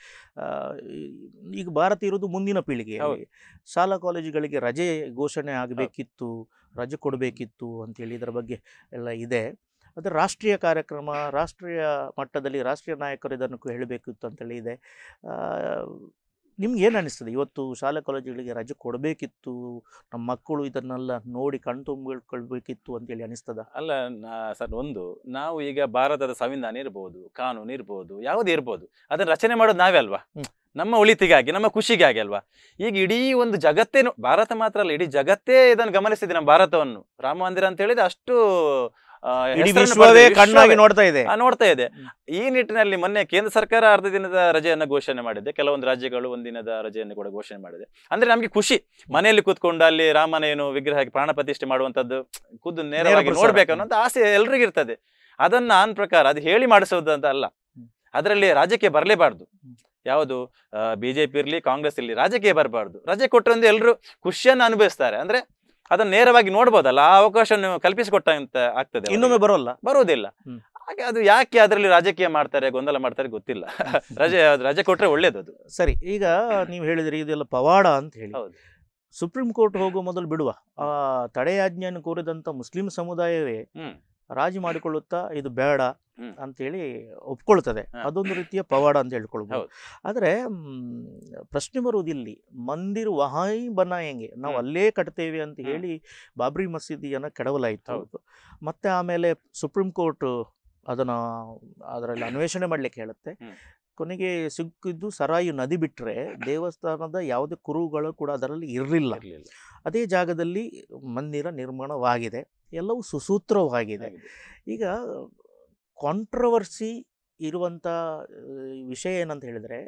[SPEAKER 3] ಈಗ ಭಾರತ ಇರೋದು ಮುಂದಿನ ಪೀಳಿಗೆ ಶಾಲಾ ಕಾಲೇಜುಗಳಿಗೆ ರಜೆ ಘೋಷಣೆ ಆಗಬೇಕಿತ್ತು ರಜೆ ಕೊಡಬೇಕಿತ್ತು ಅಂತೇಳಿ ಇದರ ಬಗ್ಗೆ ಎಲ್ಲ ಇದೆ. ಅದು ರಾಷ್ಟ್ರೀಯ ಕಾರ್ಯಕ್ರಮ ರಾಷ್ಟ್ರೀಯ ಮಟ್ಟದಲ್ಲಿ ರಾಷ್ಟ್ರೀಯ ನಾಯಕರು ಇದನ್ನು ಹೇಳಬೇಕಿತ್ತು ಅಂತೇಳಿ ಇದೆ. ನಿಮ್ಗೆ ಏನು ಅನ್ನಿಸ್ತದೆ ಇವತ್ತು ಶಾಲಾ ಕಾಲೇಜುಗಳಿಗೆ ರಜೆ ಕೊಡಬೇಕಿತ್ತು ನಮ್ಮ ಮಕ್ಕಳು ಇದನ್ನೆಲ್ಲ ನೋಡಿ ಕಣ್ತುಂಬಿಕೊಳ್ಬೇಕಿತ್ತು ಅಂತೇಳಿ ಅನಿಸ್ತದ?
[SPEAKER 4] ಅಲ್ಲ ಸರ್ ಒಂದು ನಾವು ಈಗ ಭಾರತದ ಸಂವಿಧಾನ ಇರ್ಬೋದು ಕಾನೂನು ಇರ್ಬೋದು ಯಾವುದೇ ಇರ್ಬೋದು ಅದನ್ನು ರಚನೆ ಮಾಡೋದು ನಾವೇ ಅಲ್ವಾ? ನಮ್ಮ ಒಳಿತಿಗಾಗಿ ನಮ್ಮ ಖುಷಿಗಾಗಿ ಅಲ್ವಾ? ಈಗ ಇಡೀ ಒಂದು ಜಗತ್ತೇನು ಭಾರತ ಮಾತ್ರ ಅಲ್ಲ ಇಡೀ ಜಗತ್ತೇ ಇದನ್ನು ಗಮನಿಸಿದೆ ನಮ್ಮ ಭಾರತವನ್ನು. ರಾಮ ಮಂದಿರ ಅಂತ ಹೇಳಿದ್ರೆ ಅಷ್ಟು
[SPEAKER 3] ವಿಶ್ವವೇ. ಕಣ್ಣಾಗಿ ನೋಡ್ತಾ ಇದೆ.
[SPEAKER 4] ನೋಡ್ತಾ ಇದೆ. ಈ ನಿಟ್ಟಿನಲ್ಲಿ ಮೊನ್ನೆ ಕೇಂದ್ರ ಸರ್ಕಾರ ಅರ್ಧ ದಿನದ ರಜೆಯನ್ನು ಘೋಷಣೆ ಮಾಡಿದೆ. ಕೆಲವೊಂದು ರಾಜ್ಯಗಳು ಒಂದಿನದ ರಜೆಯನ್ನು ಕೂಡ ಘೋಷಣೆ ಮಾಡಿದೆ. ಅಂದ್ರೆ ನಮ್ಗೆ ಖುಷಿ. ಮನೆಯಲ್ಲಿ ಕೂತ್ಕೊಂಡು ಅಲ್ಲಿ ರಾಮನ ಏನು ವಿಗ್ರಹಕ್ಕೆ ಪ್ರಾಣ ಪ್ರತಿಷ್ಠೆ ಮಾಡುವಂತದ್ದು ಖುದ್ದು ನೇರವಾಗಿ. ನೋಡ್ಬೇಕು ಅನ್ನೋಂಥ ಆಸೆ ಎಲ್ರಿಗೂ ಇರ್ತದೆ. ಅದನ್ನ ಆನ್ ಪ್ರಕಾರ ಅದು ಹೇಳಿ ಮಾಡಿಸೋದು ಅಂತ ಅಲ್ಲ. ಅದರಲ್ಲಿ ರಾಜ್ಯಕ್ಕೆ ಬರಲೇಬಾರ್ದು. ಯಾವುದು? ಬಿಜೆಪಿ ಇರಲಿ ಕಾಂಗ್ರೆಸ್ ಇರಲಿ ರಾಜಕೀಯ ಬರಬಾರ್ದು. ರಜೆ ಕೊಟ್ಟರೆ ಎಲ್ಲರೂ ಖುಷಿಯನ್ನು ಅನುಭವಿಸ್ತಾರೆ. ಅಂದ್ರೆ ಅದನ್ನ ನೇರವಾಗಿ ನೋಡ್ಬೋದಲ್ಲ ಆ ಅವಕಾಶ ಕಲ್ಪಿಸಿಕೊಟ್ಟ ಅಂತ ಆಗ್ತದೆ
[SPEAKER 3] ಇನ್ನೊಮ್ಮೆ ಬರೋಲ್ಲ?
[SPEAKER 4] ಬರೋದಿಲ್ಲ ಹಾಗೆ ಅದು ಯಾಕೆ ಅದರಲ್ಲಿ ರಾಜಕೀಯ ಮಾಡ್ತಾರೆ ಗೊಂದಲ ಮಾಡ್ತಾರೆ ಗೊತ್ತಿಲ್ಲ. (laughs) ರಜೆ ರಜೆ ಕೊಟ್ರೆ ಒಳ್ಳೇದು ಅದು.
[SPEAKER 3] ಸರಿ ಈಗ ನೀವು ಹೇಳಿದ್ರಿ ಇದೆಲ್ಲ ಪವಾಡ ಅಂತ ಹೇಳಿ. ಸುಪ್ರೀಂ ಕೋರ್ಟ್ ಹೋಗುವ ಮೊದಲು ಬಿಡುವ ಆ ತಡೆಯಾಜ್ಞೆಯನ್ನು ಕೋರಿದಂತ ಮುಸ್ಲಿಂ ಸಮುದಾಯವೇ. ರಾಜಿ ಮಾಡಿಕೊಳ್ಳುತ್ತಾ ಇದು ಬೇಡ. ಅಂತೇಳಿ ಒಪ್ಕೊಳ್ತದೆ. ಅದೊಂದು ರೀತಿಯ ಪವಾಡ ಅಂತ ಹೇಳ್ಕೊಳ್ಬೋದು. ಆದರೆ ಪ್ರಶ್ನೆ ಬರುವುದಿಲ್ಲಿ ಮಂದಿರ್ ವಹಾಯಿ ಹೆಂಗೆ? ನಾವು ಅಲ್ಲೇ ಕಟ್ತೇವೆ ಅಂತ ಹೇಳಿ ಬಾಬ್ರಿ ಮಸೀದಿಯನ್ನು ಕೆಡವಲಾಯಿತು. ಮತ್ತೆ ಆಮೇಲೆ ಸುಪ್ರೀಂ ಕೋರ್ಟ್ ಅದನ್ನ ಅದರಲ್ಲಿ ಅನ್ವೇಷಣೆ ಮಾಡ್ಲಿಕ್ಕೆ ಹೇಳುತ್ತೆ. ಕೊನೆಗೆ ಸಿಕ್ಕಿದ್ದು ಸರಾಯು ನದಿ ಬಿಟ್ಟರೆ ದೇವಸ್ಥಾನದ ಯಾವುದೇ ಕುರುಗಳು ಕೂಡ ಅದರಲ್ಲಿ ಇರ್ಲಿಲ್ಲ. ಅದೇ ಜಾಗದಲ್ಲಿ ಮಂದಿರ ನಿರ್ಮಾಣವಾಗಿದೆ. ಎಲ್ಲವೂ ಸುಸೂತ್ರವಾಗಿದೆ. ಈಗ ಕಾಂಟ್ರವರ್ಸಿ ಇರುವಂಥ ವಿಷಯ ಏನಂತ ಹೇಳಿದರೆ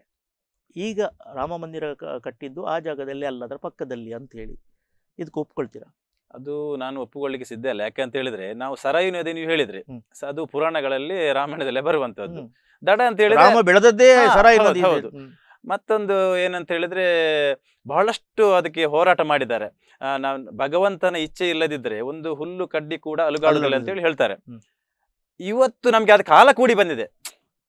[SPEAKER 3] ಈಗ ರಾಮ ಮಂದಿರ ಕಟ್ಟಿದ್ದು ಆ ಜಾಗದಲ್ಲಿ ಅಲ್ಲ ಅದರ ಪಕ್ಕದಲ್ಲಿ ಅಂತ ಹೇಳಿ. ಇದಕ್ಕೆ ಒಪ್ಕೊಳ್ತೀರಾ?
[SPEAKER 4] ಅದು ನಾನು ಒಪ್ಪಿಕೊಳ್ಳಿಕ್ಕೆ ಸಿದ್ಧ ಅಲ್ಲ. ಯಾಕೆ ಅಂತ ಹೇಳಿದ್ರೆ ನಾವು ಸರಾಯು ನದಿ ನೀವು ಹೇಳಿದ್ರೆ. ಅದು ಪುರಾಣಗಳಲ್ಲಿ ರಾಮಾಯಣದಲ್ಲೇ ಬರುವಂತದ್ದು. ದಡ ಅಂತ ಹೇಳಿದ್ರೆ
[SPEAKER 3] ರಾಮ ಬೆಳೆದದ್ದೇ
[SPEAKER 4] ಹಾ,
[SPEAKER 3] ಸರಾಯಿ
[SPEAKER 4] ಹೌದು,
[SPEAKER 3] ನದಿ
[SPEAKER 4] ಹೌದು. ಮತ್ತೊಂದು ಏನಂತ ಹೇಳಿದ್ರೆ ಬಹಳಷ್ಟು ಅದಕ್ಕೆ ಹೋರಾಟ ಮಾಡಿದ್ದಾರೆ. ನಾವು ಭಗವಂತನ ಇಚ್ಛೆ ಇಲ್ಲದಿದ್ರೆ ಒಂದು ಹುಲ್ಲು ಕಡ್ಡಿ ಕೂಡ ಅಲುಗಾಡುದಿಲ್ಲ ಅಂತ ಹೇಳಿ ಹೇಳ್ತಾರೆ. ಇವತ್ತು ನಮ್ಗೆ ಅದು ಕಾಲ ಕೂಡಿ ಬಂದಿದೆ.